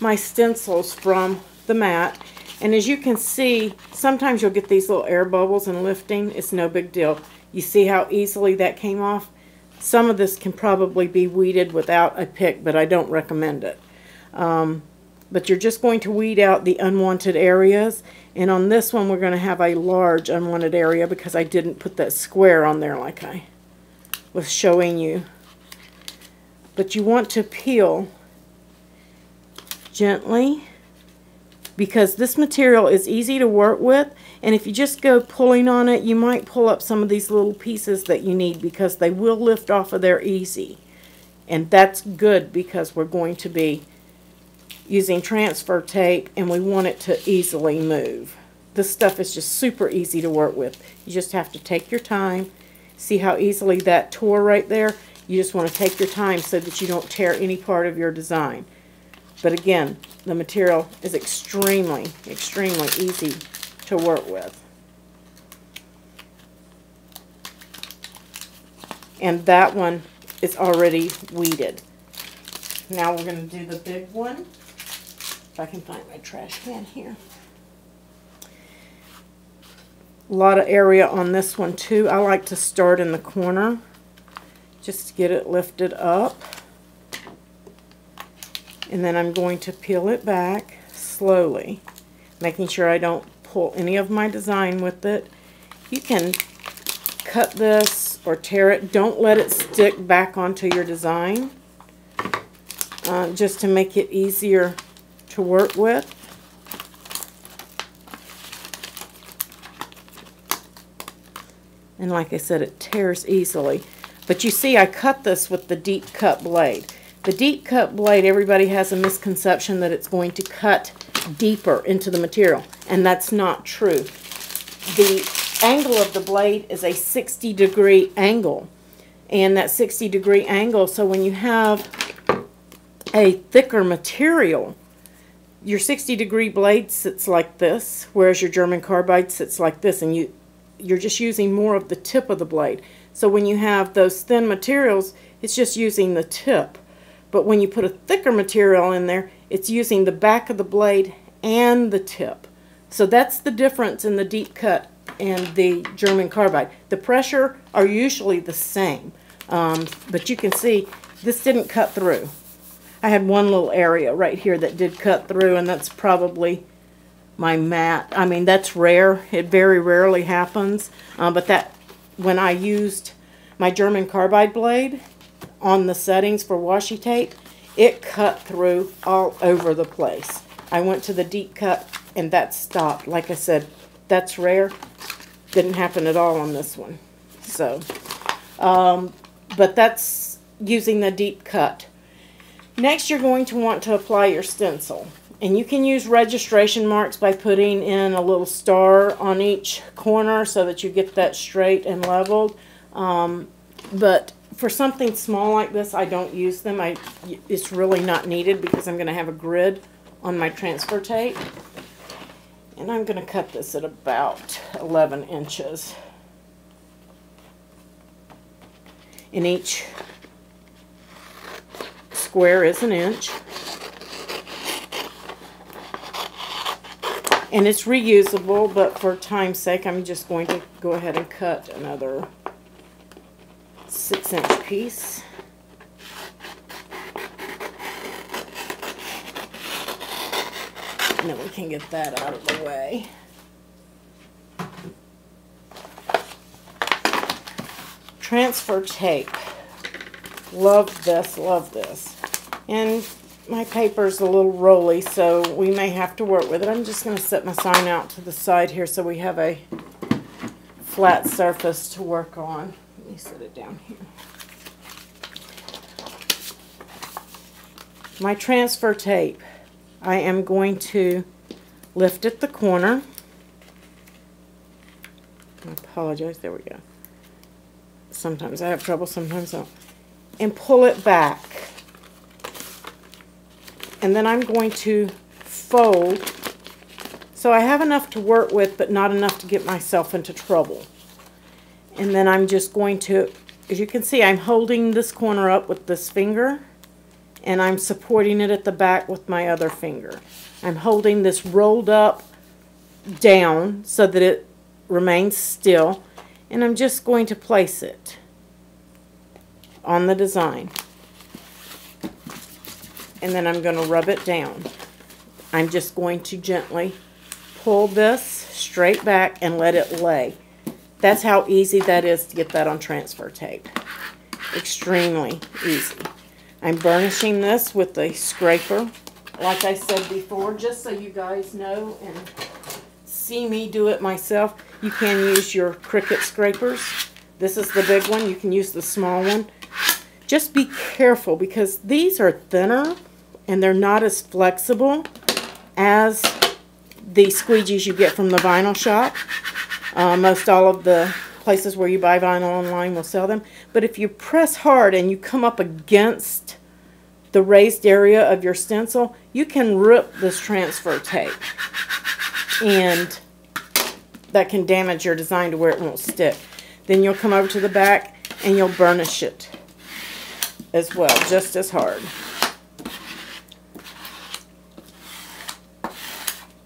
my stencils from the mat. And as you can see, sometimes you'll get these little air bubbles and lifting. It's no big deal. You see how easily that came off? Some of this can probably be weeded without a pick, but I don't recommend it. Um, but you're just going to weed out the unwanted areas. And on this one, we're going to have a large unwanted area because I didn't put that square on there like I was showing you. But you want to peel gently because this material is easy to work with and if you just go pulling on it you might pull up some of these little pieces that you need because they will lift off of there easy and that's good because we're going to be using transfer tape and we want it to easily move. This stuff is just super easy to work with. You just have to take your time. See how easily that tore right there? You just want to take your time so that you don't tear any part of your design. But again, the material is extremely, extremely easy to work with. And that one is already weeded. Now we're going to do the big one. If I can find my trash can here. A lot of area on this one too. I like to start in the corner just to get it lifted up. And then I'm going to peel it back slowly, making sure I don't pull any of my design with it. You can cut this or tear it. Don't let it stick back onto your design uh, just to make it easier to work with. And like I said, it tears easily. But you see, I cut this with the deep cut blade. The deep cut blade, everybody has a misconception that it's going to cut deeper into the material. And that's not true. The angle of the blade is a 60 degree angle. And that 60 degree angle, so when you have a thicker material, your 60 degree blade sits like this, whereas your German carbide sits like this, and you, you're just using more of the tip of the blade. So when you have those thin materials, it's just using the tip. But when you put a thicker material in there, it's using the back of the blade and the tip. So that's the difference in the deep cut and the German carbide. The pressure are usually the same, um, but you can see this didn't cut through. I had one little area right here that did cut through, and that's probably my mat. I mean, that's rare. It very rarely happens. Uh, but that, when I used my German carbide blade on the settings for washi tape, it cut through all over the place. I went to the deep cut, and that stopped. Like I said, that's rare. Didn't happen at all on this one. So, um, but that's using the deep cut. Next, you're going to want to apply your stencil. And you can use registration marks by putting in a little star on each corner so that you get that straight and leveled. Um, but for something small like this, I don't use them. I, it's really not needed because I'm going to have a grid on my transfer tape. And I'm going to cut this at about 11 inches. in each square is an inch. And it's reusable, but for time's sake, I'm just going to go ahead and cut another six inch piece. And then we can get that out of the way. Transfer tape. Love this, love this. And my paper's a little rolly, so we may have to work with it. I'm just going to set my sign out to the side here so we have a flat surface to work on. Let me set it down here. My transfer tape. I am going to lift at the corner. I apologize. There we go. Sometimes I have trouble, sometimes I don't. And pull it back. And then I'm going to fold. So I have enough to work with, but not enough to get myself into trouble. And then I'm just going to, as you can see, I'm holding this corner up with this finger and I'm supporting it at the back with my other finger. I'm holding this rolled up down so that it remains still and I'm just going to place it on the design and then I'm going to rub it down. I'm just going to gently pull this straight back and let it lay. That's how easy that is to get that on transfer tape. Extremely easy. I'm burnishing this with a scraper, like I said before, just so you guys know and see me do it myself. You can use your Cricut scrapers. This is the big one. You can use the small one. Just be careful because these are thinner and they're not as flexible as the squeegees you get from the vinyl shop. Uh, most all of the places where you buy vinyl online will sell them. But if you press hard and you come up against the raised area of your stencil, you can rip this transfer tape. And that can damage your design to where it won't stick. Then you'll come over to the back and you'll burnish it as well, just as hard.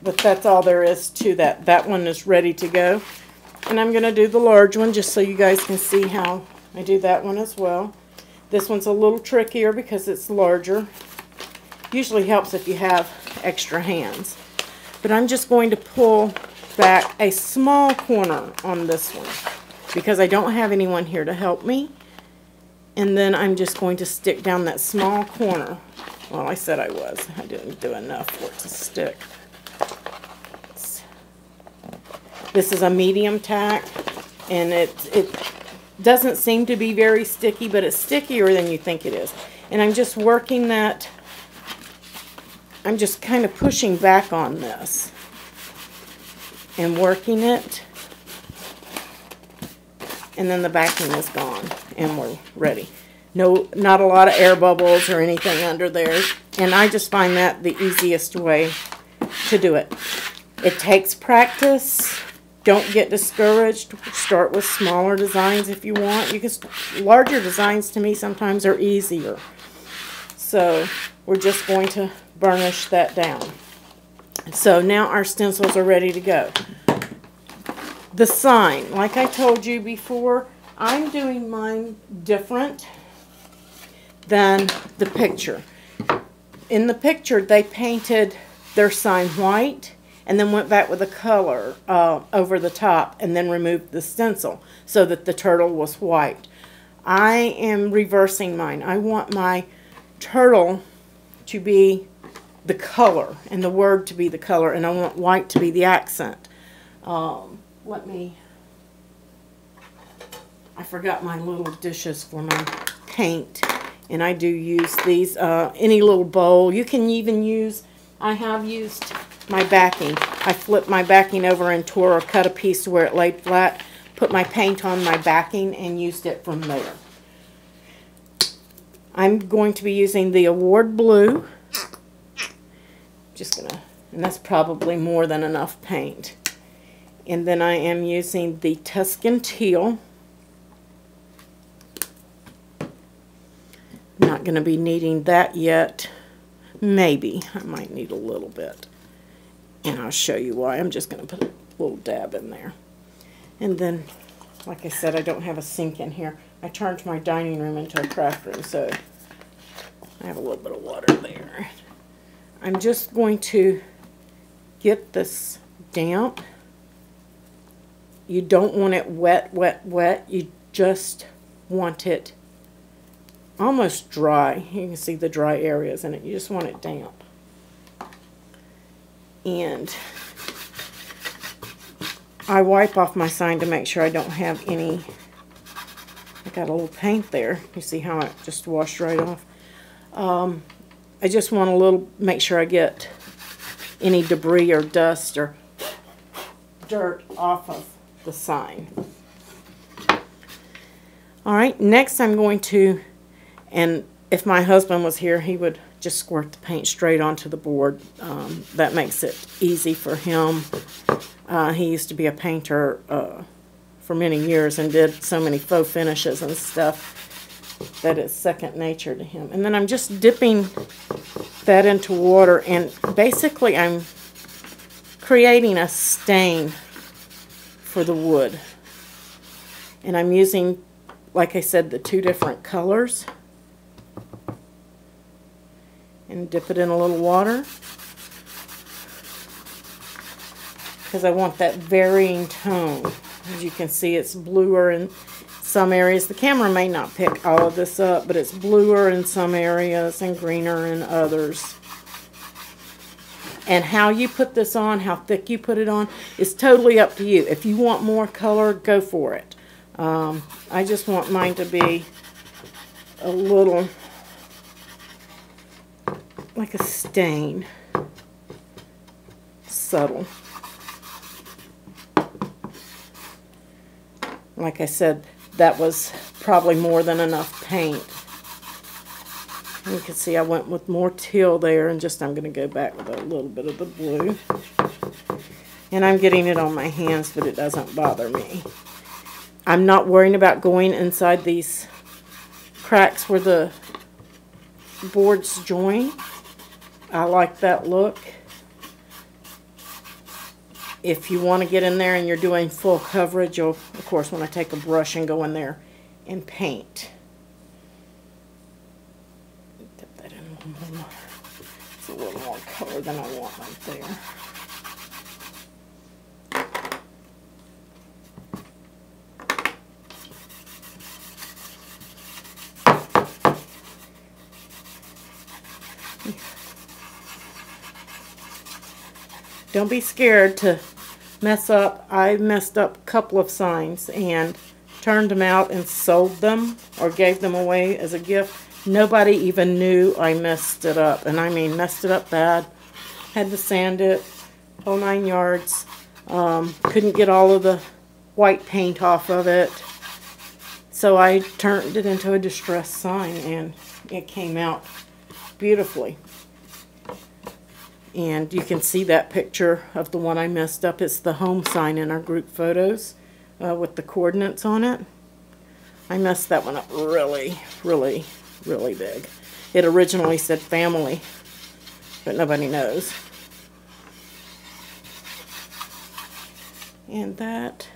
But that's all there is to that. That one is ready to go. And I'm going to do the large one just so you guys can see how I do that one as well. This one's a little trickier because it's larger. Usually helps if you have extra hands. But I'm just going to pull back a small corner on this one because I don't have anyone here to help me. And then I'm just going to stick down that small corner. Well, I said I was. I didn't do enough for it to stick. This is a medium tack, and it, it doesn't seem to be very sticky, but it's stickier than you think it is. And I'm just working that, I'm just kind of pushing back on this and working it. And then the backing is gone, and we're ready. No, not a lot of air bubbles or anything under there. And I just find that the easiest way to do it. It takes practice. Don't get discouraged. Start with smaller designs if you want. You can larger designs to me sometimes are easier. So we're just going to burnish that down. So now our stencils are ready to go. The sign, like I told you before, I'm doing mine different than the picture. In the picture, they painted their sign white and then went back with a color uh, over the top and then removed the stencil so that the turtle was white. I am reversing mine. I want my turtle to be the color and the word to be the color and I want white to be the accent. Um, let me, I forgot my little dishes for my paint and I do use these, uh, any little bowl. You can even use, I have used my backing. I flipped my backing over and tore or cut a piece where it laid flat, put my paint on my backing, and used it from there. I'm going to be using the Award Blue. Just to And that's probably more than enough paint. And then I am using the Tuscan Teal. Not going to be needing that yet. Maybe. I might need a little bit. And I'll show you why. I'm just going to put a little dab in there. And then, like I said, I don't have a sink in here. I turned my dining room into a craft room, so I have a little bit of water there. I'm just going to get this damp. You don't want it wet, wet, wet. You just want it almost dry. You can see the dry areas in it. You just want it damp. And I wipe off my sign to make sure I don't have any, I got a little paint there. You see how it just washed right off? Um, I just want a little, make sure I get any debris or dust or dirt off of the sign. All right, next I'm going to, and if my husband was here, he would just squirt the paint straight onto the board. Um, that makes it easy for him. Uh, he used to be a painter uh, for many years and did so many faux finishes and stuff that it's second nature to him. And then I'm just dipping that into water and basically I'm creating a stain for the wood. And I'm using, like I said, the two different colors. And dip it in a little water. Because I want that varying tone. As you can see, it's bluer in some areas. The camera may not pick all of this up, but it's bluer in some areas and greener in others. And how you put this on, how thick you put it on, is totally up to you. If you want more color, go for it. Um, I just want mine to be a little like a stain. Subtle. Like I said, that was probably more than enough paint. You can see I went with more teal there and just I'm going to go back with a little bit of the blue. And I'm getting it on my hands, but it doesn't bother me. I'm not worrying about going inside these cracks where the boards join. I like that look. If you want to get in there and you're doing full coverage, you'll, of course, want to take a brush and go in there and paint. Dip that in a little more. It's a little more color than I want right there. Don't be scared to mess up. I messed up a couple of signs and turned them out and sold them or gave them away as a gift. Nobody even knew I messed it up. And I mean messed it up bad. Had to sand it, whole nine yards. Um, couldn't get all of the white paint off of it. So I turned it into a distress sign and it came out beautifully. And you can see that picture of the one I messed up. It's the home sign in our group photos uh, with the coordinates on it. I messed that one up really, really, really big. It originally said family, but nobody knows. And that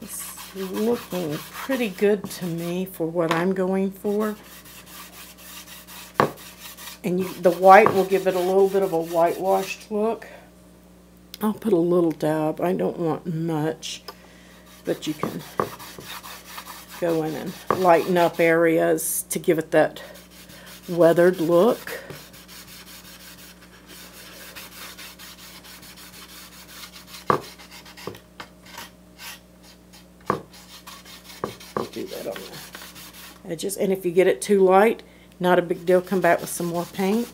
is looking pretty good to me for what I'm going for. And you, the white will give it a little bit of a whitewashed look. I'll put a little dab. I don't want much, but you can go in and lighten up areas to give it that weathered look. Do that on the edges. And if you get it too light, not a big deal. Come back with some more paint.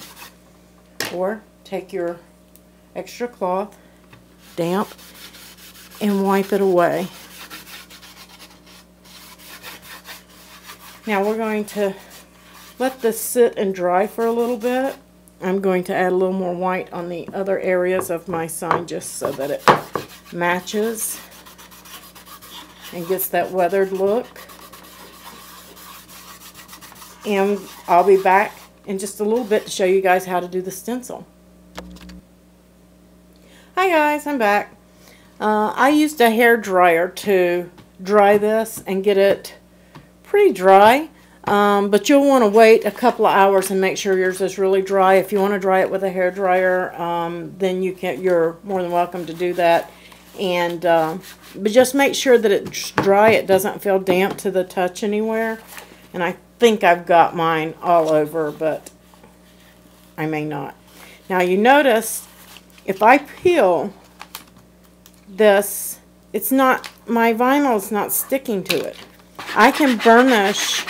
Or take your extra cloth, damp, and wipe it away. Now we're going to let this sit and dry for a little bit. I'm going to add a little more white on the other areas of my sign just so that it matches and gets that weathered look. And I'll be back in just a little bit to show you guys how to do the stencil. Hi guys, I'm back. Uh, I used a hair dryer to dry this and get it pretty dry. Um, but you'll want to wait a couple of hours and make sure yours is really dry. If you want to dry it with a hair dryer, um, then you can. You're more than welcome to do that. And uh, but just make sure that it's dry. It doesn't feel damp to the touch anywhere. And I think I've got mine all over, but I may not. Now you notice if I peel this, it's not my vinyl is not sticking to it. I can burnish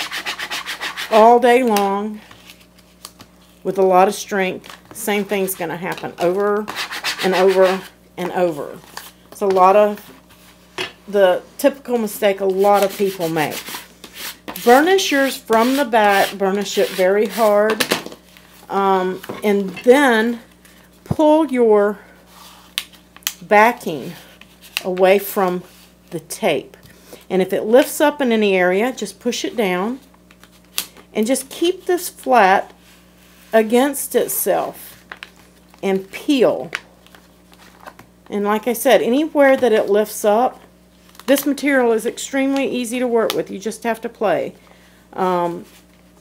all day long with a lot of strength, same thing's going to happen over and over and over. It's a lot of the typical mistake a lot of people make. Burnish yours from the back, burnish it very hard, um, and then pull your backing away from the tape. And if it lifts up in any area, just push it down and just keep this flat against itself and peel. And like I said, anywhere that it lifts up, this material is extremely easy to work with. You just have to play. Um,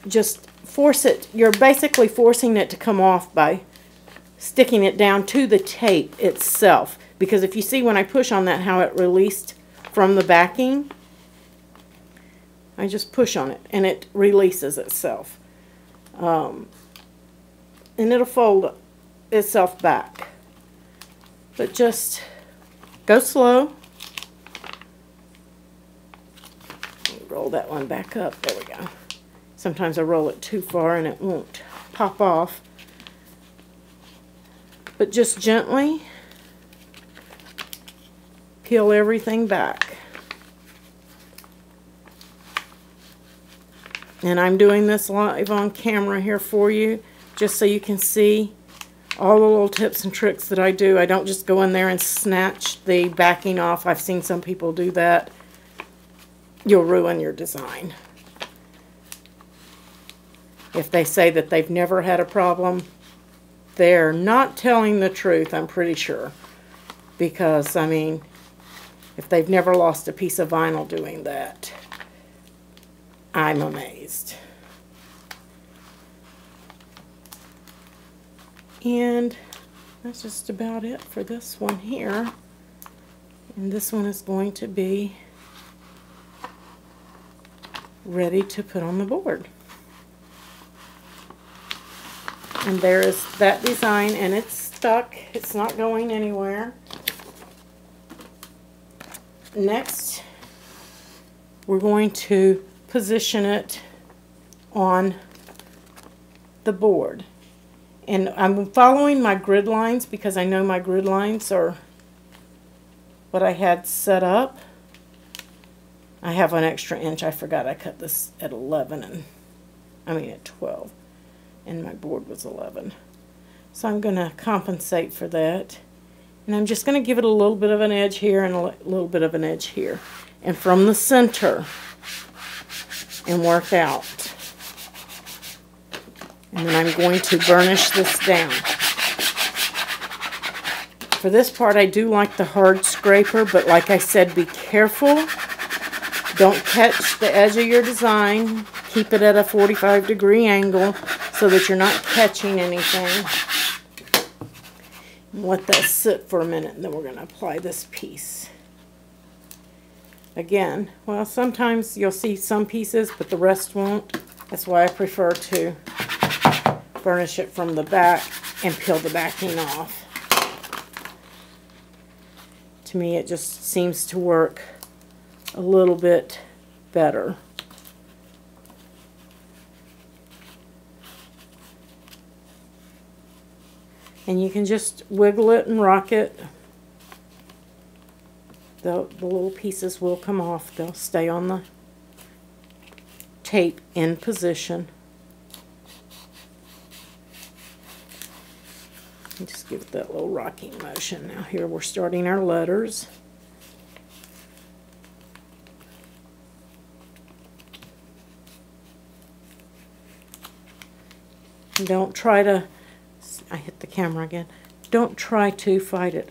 just force it. You're basically forcing it to come off by sticking it down to the tape itself. Because if you see when I push on that how it released from the backing, I just push on it and it releases itself. Um, and it'll fold itself back. But just go slow. Roll that one back up. There we go. Sometimes I roll it too far and it won't pop off. But just gently peel everything back. And I'm doing this live on camera here for you, just so you can see all the little tips and tricks that I do. I don't just go in there and snatch the backing off. I've seen some people do that. You'll ruin your design. If they say that they've never had a problem, they're not telling the truth, I'm pretty sure. Because, I mean, if they've never lost a piece of vinyl doing that. I'm amazed. And that's just about it for this one here. And this one is going to be ready to put on the board. And there is that design and it's stuck. It's not going anywhere. Next, we're going to position it on the board. And I'm following my grid lines because I know my grid lines are what I had set up. I have an extra inch. I forgot I cut this at 11 and I mean at 12 and my board was 11. So I'm going to compensate for that. And I'm just going to give it a little bit of an edge here and a little bit of an edge here. And from the center, and work out. And then I'm going to burnish this down. For this part, I do like the hard scraper, but like I said, be careful. Don't catch the edge of your design. Keep it at a 45 degree angle so that you're not catching anything. Let that sit for a minute, and then we're going to apply this piece again. Well, sometimes you'll see some pieces, but the rest won't. That's why I prefer to burnish it from the back and peel the backing off. To me, it just seems to work a little bit better. And you can just wiggle it and rock it the, the little pieces will come off. They'll stay on the tape in position. Just give it that little rocking motion. Now here we're starting our letters. Don't try to, I hit the camera again. Don't try to fight it.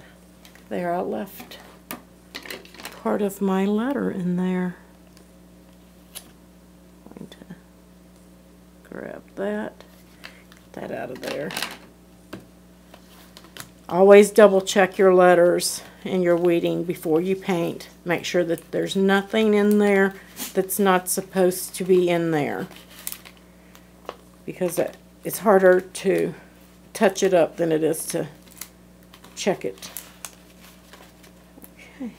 There, I left part of my letter in there. Going to grab that, get that out of there. Always double check your letters and your weeding before you paint. Make sure that there's nothing in there that's not supposed to be in there. Because it's harder to touch it up than it is to check it. Okay.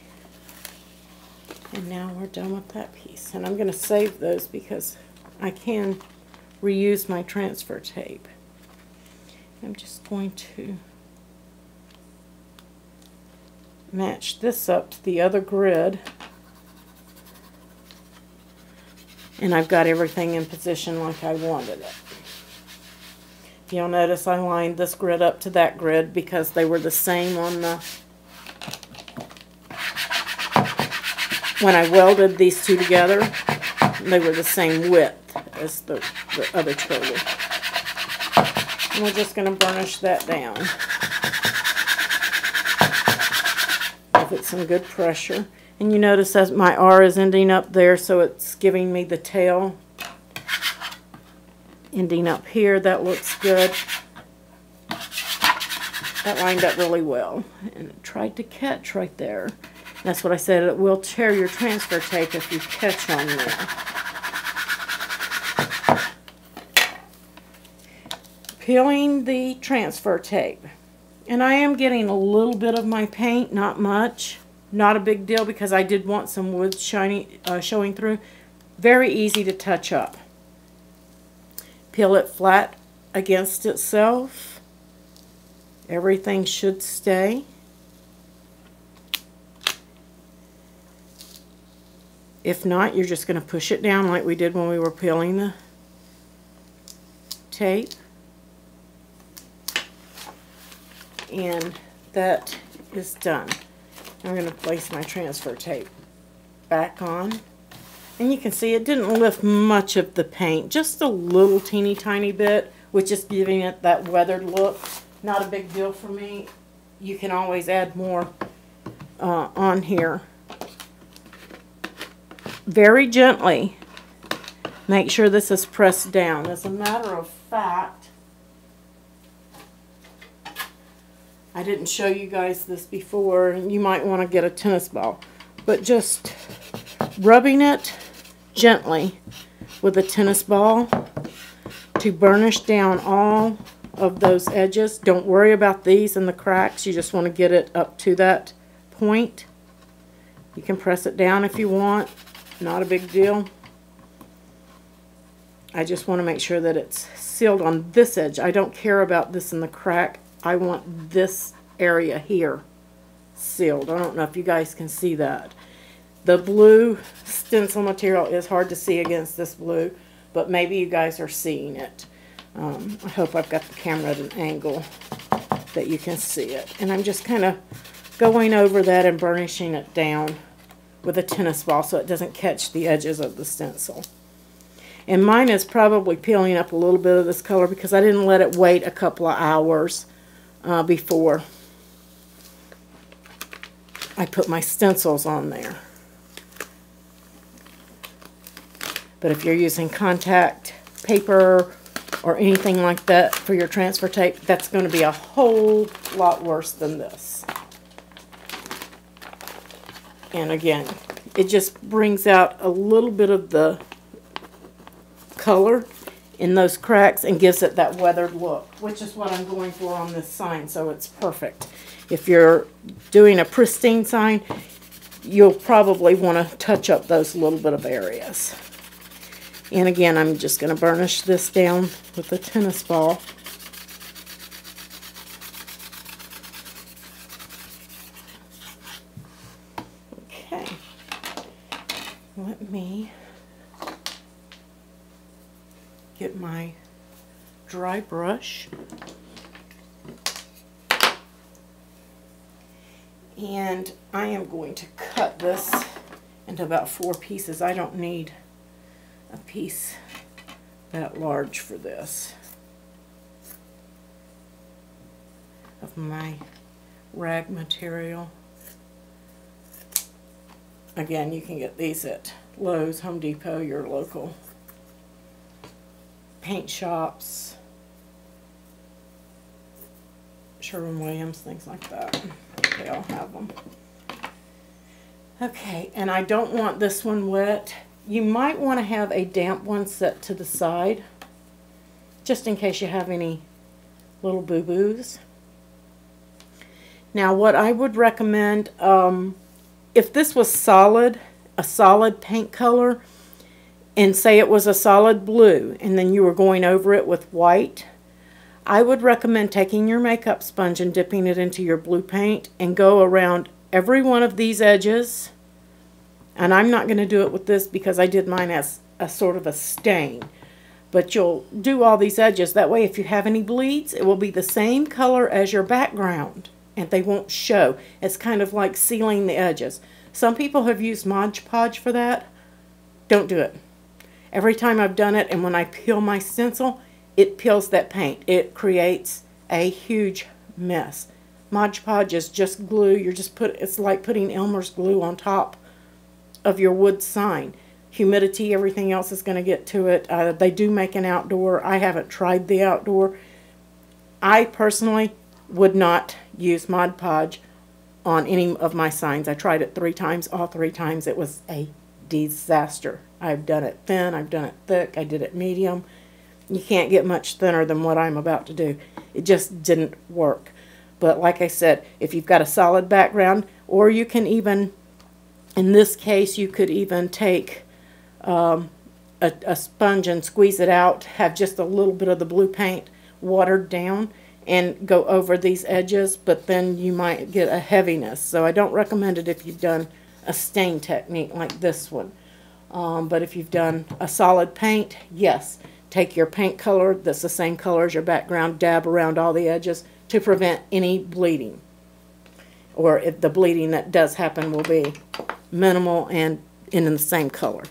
And now we're done with that piece. And I'm going to save those because I can reuse my transfer tape. I'm just going to match this up to the other grid. And I've got everything in position like I wanted it. You'll notice I lined this grid up to that grid because they were the same on the when I welded these two together they were the same width as the, the other turtle. And we're just going to burnish that down. Give it some good pressure. And you notice as my R is ending up there so it's giving me the tail ending up here. That looks good. That lined up really well. And it tried to catch right there. That's what I said. It will tear your transfer tape if you catch on there. Peeling the transfer tape. And I am getting a little bit of my paint, not much. Not a big deal because I did want some wood shiny, uh, showing through. Very easy to touch up peel it flat against itself. Everything should stay. If not, you're just going to push it down like we did when we were peeling the tape. And that is done. I'm going to place my transfer tape back on. And you can see it didn't lift much of the paint, just a little teeny tiny bit, which is giving it that weathered look. Not a big deal for me. You can always add more uh, on here. Very gently, make sure this is pressed down. As a matter of fact, I didn't show you guys this before, and you might want to get a tennis ball. But just rubbing it gently with a tennis ball to burnish down all of those edges. Don't worry about these and the cracks. You just want to get it up to that point. You can press it down if you want. Not a big deal. I just want to make sure that it's sealed on this edge. I don't care about this in the crack. I want this area here sealed. I don't know if you guys can see that. The blue stencil material is hard to see against this blue, but maybe you guys are seeing it. Um, I hope I've got the camera at an angle that you can see it. And I'm just kind of going over that and burnishing it down with a tennis ball so it doesn't catch the edges of the stencil. And mine is probably peeling up a little bit of this color because I didn't let it wait a couple of hours uh, before I put my stencils on there. But if you're using contact paper or anything like that for your transfer tape, that's going to be a whole lot worse than this. And again, it just brings out a little bit of the color in those cracks and gives it that weathered look, which is what I'm going for on this sign, so it's perfect. If you're doing a pristine sign, you'll probably want to touch up those little bit of areas. And again, I'm just going to burnish this down with a tennis ball. Okay. Let me get my dry brush And I am going to cut this into about four pieces. I don't need a piece that large for this. Of my rag material. Again, you can get these at Lowe's, Home Depot, your local paint shops, Sherwin-Williams, things like that. They all have them. Okay, and I don't want this one wet. You might want to have a damp one set to the side, just in case you have any little boo-boos. Now what I would recommend, um, if this was solid, a solid paint color, and say it was a solid blue, and then you were going over it with white, I would recommend taking your makeup sponge and dipping it into your blue paint and go around every one of these edges. And I'm not going to do it with this because I did mine as a sort of a stain. But you'll do all these edges. That way if you have any bleeds, it will be the same color as your background. And they won't show. It's kind of like sealing the edges. Some people have used Mod Podge for that. Don't do it. Every time I've done it and when I peel my stencil, it peels that paint. It creates a huge mess. Mod Podge is just glue. You're just put. It's like putting Elmer's glue on top of your wood sign. Humidity, everything else is going to get to it. Uh, they do make an outdoor. I haven't tried the outdoor. I personally would not use Mod Podge on any of my signs. I tried it three times. All three times it was a disaster. I've done it thin, I've done it thick, I did it medium. You can't get much thinner than what I'm about to do. It just didn't work. But like I said, if you've got a solid background, or you can even, in this case, you could even take um, a, a sponge and squeeze it out, have just a little bit of the blue paint watered down, and go over these edges, but then you might get a heaviness. So I don't recommend it if you've done a stain technique like this one. Um, but if you've done a solid paint, yes, take your paint color that's the same color as your background, dab around all the edges to prevent any bleeding. Or if the bleeding that does happen will be minimal and in the same color.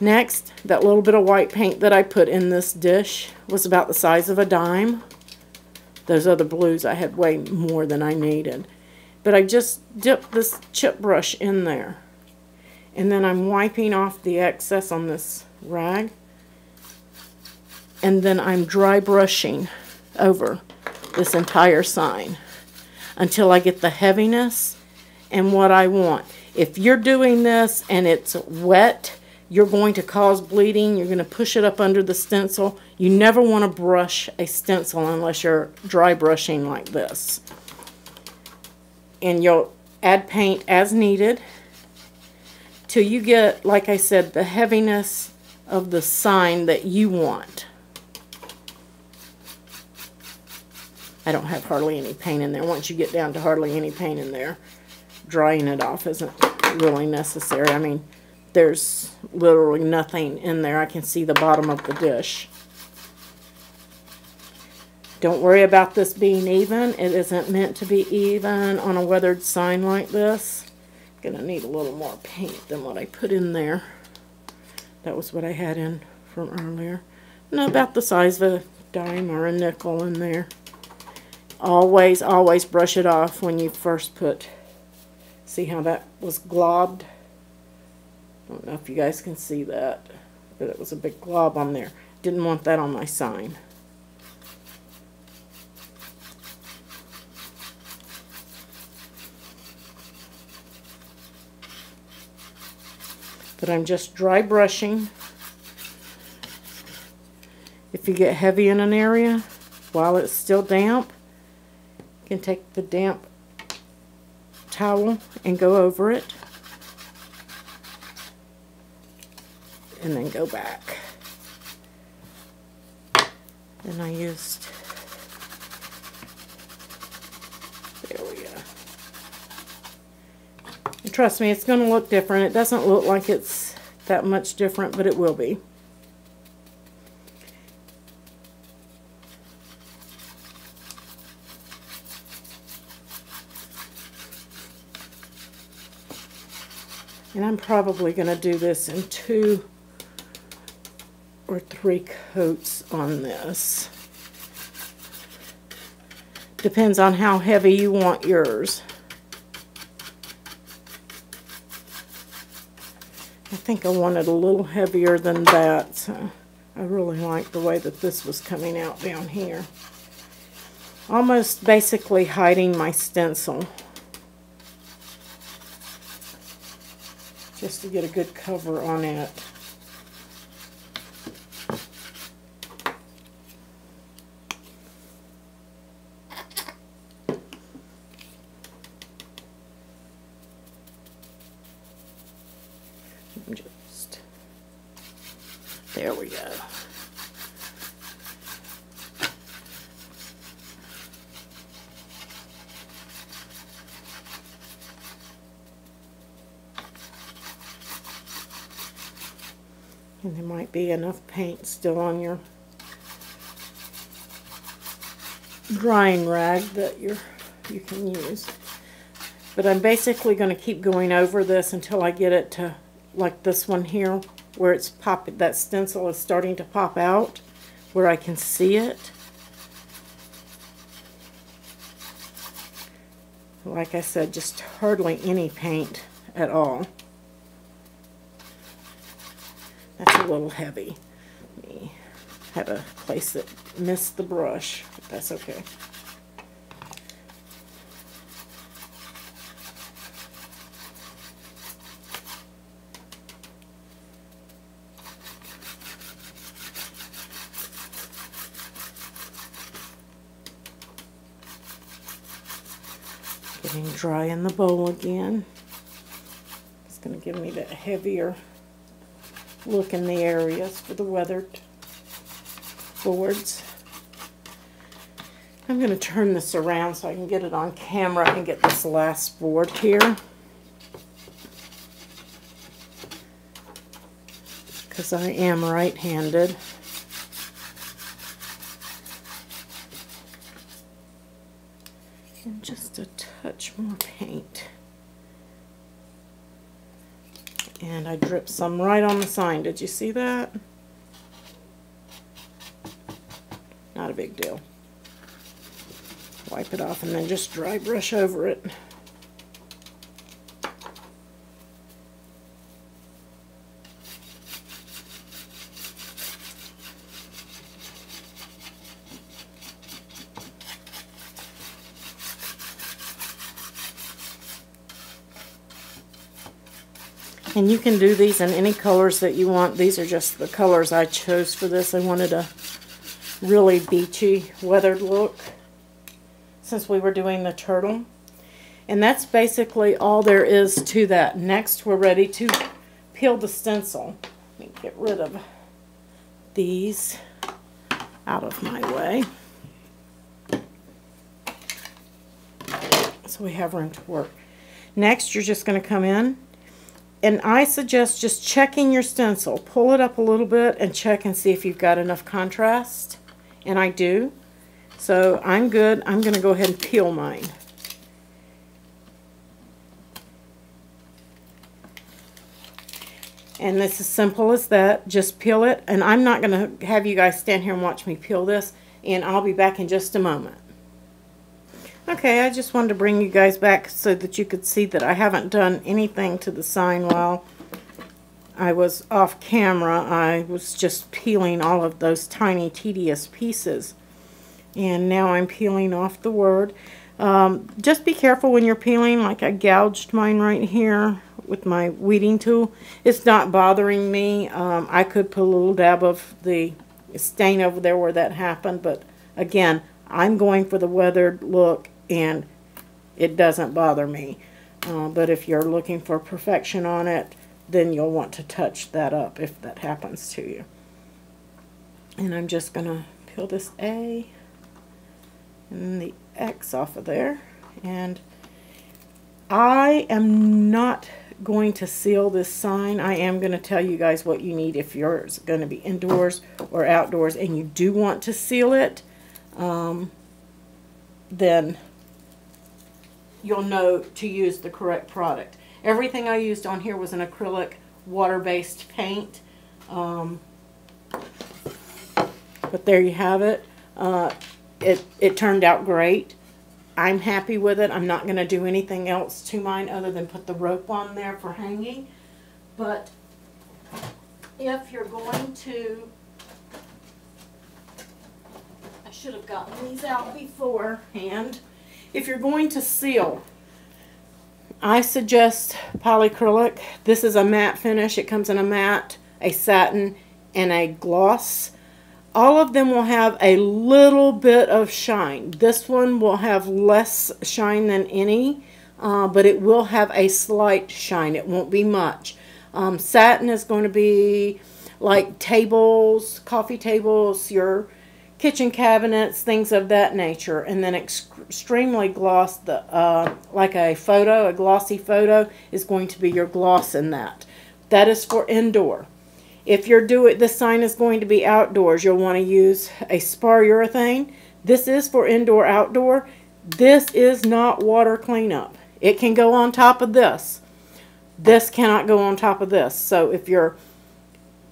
Next, that little bit of white paint that I put in this dish was about the size of a dime. Those other blues I had way more than I needed. But I just dipped this chip brush in there. And then I'm wiping off the excess on this rag. And then I'm dry brushing over this entire sign until I get the heaviness and what I want. If you're doing this and it's wet, you're going to cause bleeding. You're going to push it up under the stencil. You never want to brush a stencil unless you're dry brushing like this. And you'll add paint as needed till you get, like I said, the heaviness of the sign that you want. I don't have hardly any paint in there. Once you get down to hardly any paint in there, drying it off isn't really necessary. I mean, there's literally nothing in there. I can see the bottom of the dish. Don't worry about this being even. It isn't meant to be even on a weathered sign like this. Gonna need a little more paint than what I put in there. That was what I had in from earlier. And about the size of a dime or a nickel in there. Always, always brush it off when you first put, see how that was globbed? I don't know if you guys can see that, but it was a big glob on there. Didn't want that on my sign. But I'm just dry brushing. If you get heavy in an area while it's still damp, you can take the damp towel and go over it. and then go back. And I used, there we go. And trust me, it's going to look different. It doesn't look like it's that much different, but it will be. And I'm probably going to do this in two or three coats on this. Depends on how heavy you want yours. I think I wanted a little heavier than that, so I really like the way that this was coming out down here. Almost basically hiding my stencil. Just to get a good cover on it. Just, there we go. And there might be enough paint still on your drying rag that you're, you can use. But I'm basically going to keep going over this until I get it to like this one here where it's pop that stencil is starting to pop out where I can see it. Like I said, just hardly any paint at all. That's a little heavy. Me had a place that missed the brush, but that's okay. Getting dry in the bowl again. It's going to give me that heavier look in the areas for the weathered boards. I'm going to turn this around so I can get it on camera and get this last board here. Because I am right-handed. And just a touch more paint. And I dripped some right on the sign. Did you see that? Not a big deal. Wipe it off and then just dry brush over it. You can do these in any colors that you want. These are just the colors I chose for this. I wanted a really beachy, weathered look since we were doing the turtle. And that's basically all there is to that. Next, we're ready to peel the stencil. Let me get rid of these out of my way. So we have room to work. Next, you're just going to come in and I suggest just checking your stencil. Pull it up a little bit and check and see if you've got enough contrast. And I do. So I'm good. I'm going to go ahead and peel mine. And it's as simple as that. Just peel it. And I'm not going to have you guys stand here and watch me peel this. And I'll be back in just a moment. Okay, I just wanted to bring you guys back so that you could see that I haven't done anything to the sign while I was off camera. I was just peeling all of those tiny, tedious pieces. And now I'm peeling off the word. Um, just be careful when you're peeling, like I gouged mine right here with my weeding tool. It's not bothering me. Um, I could put a little dab of the stain over there where that happened, but again, I'm going for the weathered look and it doesn't bother me. Uh, but if you're looking for perfection on it, then you'll want to touch that up if that happens to you. And I'm just going to peel this A and the X off of there. And I am not going to seal this sign. I am going to tell you guys what you need if you're going to be indoors or outdoors and you do want to seal it. Um, then you'll know to use the correct product. Everything I used on here was an acrylic water-based paint. Um, but there you have it. Uh, it, it turned out great. I'm happy with it. I'm not going to do anything else to mine other than put the rope on there for hanging. But if you're going to, I should have gotten these out beforehand. If you're going to seal, I suggest polyacrylic. This is a matte finish. It comes in a matte, a satin, and a gloss all of them will have a little bit of shine. This one will have less shine than any, uh, but it will have a slight shine. It won't be much. Um, satin is going to be like tables, coffee tables, your kitchen cabinets, things of that nature. And then extremely gloss, the uh, like a photo, a glossy photo, is going to be your gloss in that. That is for indoor. If you're doing, this sign is going to be outdoors, you'll want to use a spar urethane. This is for indoor outdoor. This is not water cleanup. It can go on top of this. This cannot go on top of this. So if you're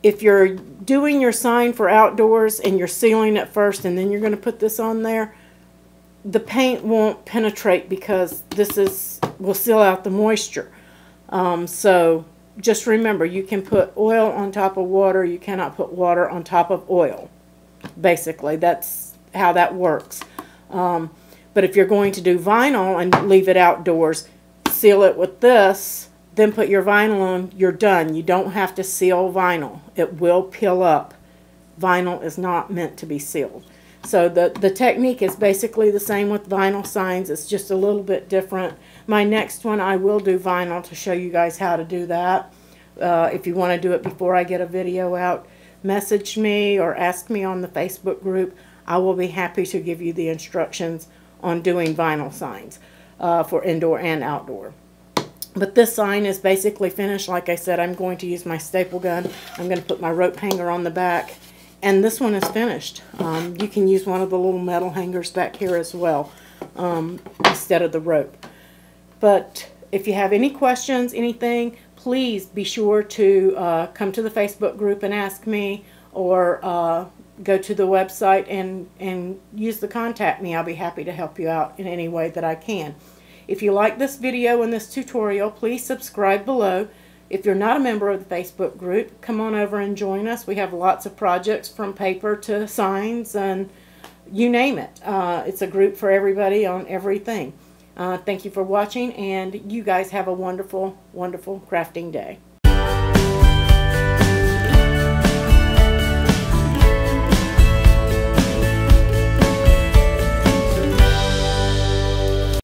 if you're doing your sign for outdoors and you're sealing it first and then you're going to put this on there, the paint won't penetrate because this is will seal out the moisture. Um, so just remember, you can put oil on top of water. You cannot put water on top of oil. Basically, that's how that works. Um, but if you're going to do vinyl and leave it outdoors, seal it with this, then put your vinyl on, you're done. You don't have to seal vinyl. It will peel up. Vinyl is not meant to be sealed. So the, the technique is basically the same with vinyl signs. It's just a little bit different. My next one, I will do vinyl to show you guys how to do that. Uh, if you want to do it before I get a video out, message me or ask me on the Facebook group. I will be happy to give you the instructions on doing vinyl signs uh, for indoor and outdoor. But this sign is basically finished. Like I said, I'm going to use my staple gun. I'm going to put my rope hanger on the back. And this one is finished. Um, you can use one of the little metal hangers back here as well um, instead of the rope. But if you have any questions, anything, please be sure to uh, come to the Facebook group and ask me or uh, go to the website and, and use the contact me. I'll be happy to help you out in any way that I can. If you like this video and this tutorial, please subscribe below. If you're not a member of the Facebook group, come on over and join us. We have lots of projects from paper to signs and you name it. Uh, it's a group for everybody on everything. Uh, thank you for watching, and you guys have a wonderful, wonderful crafting day.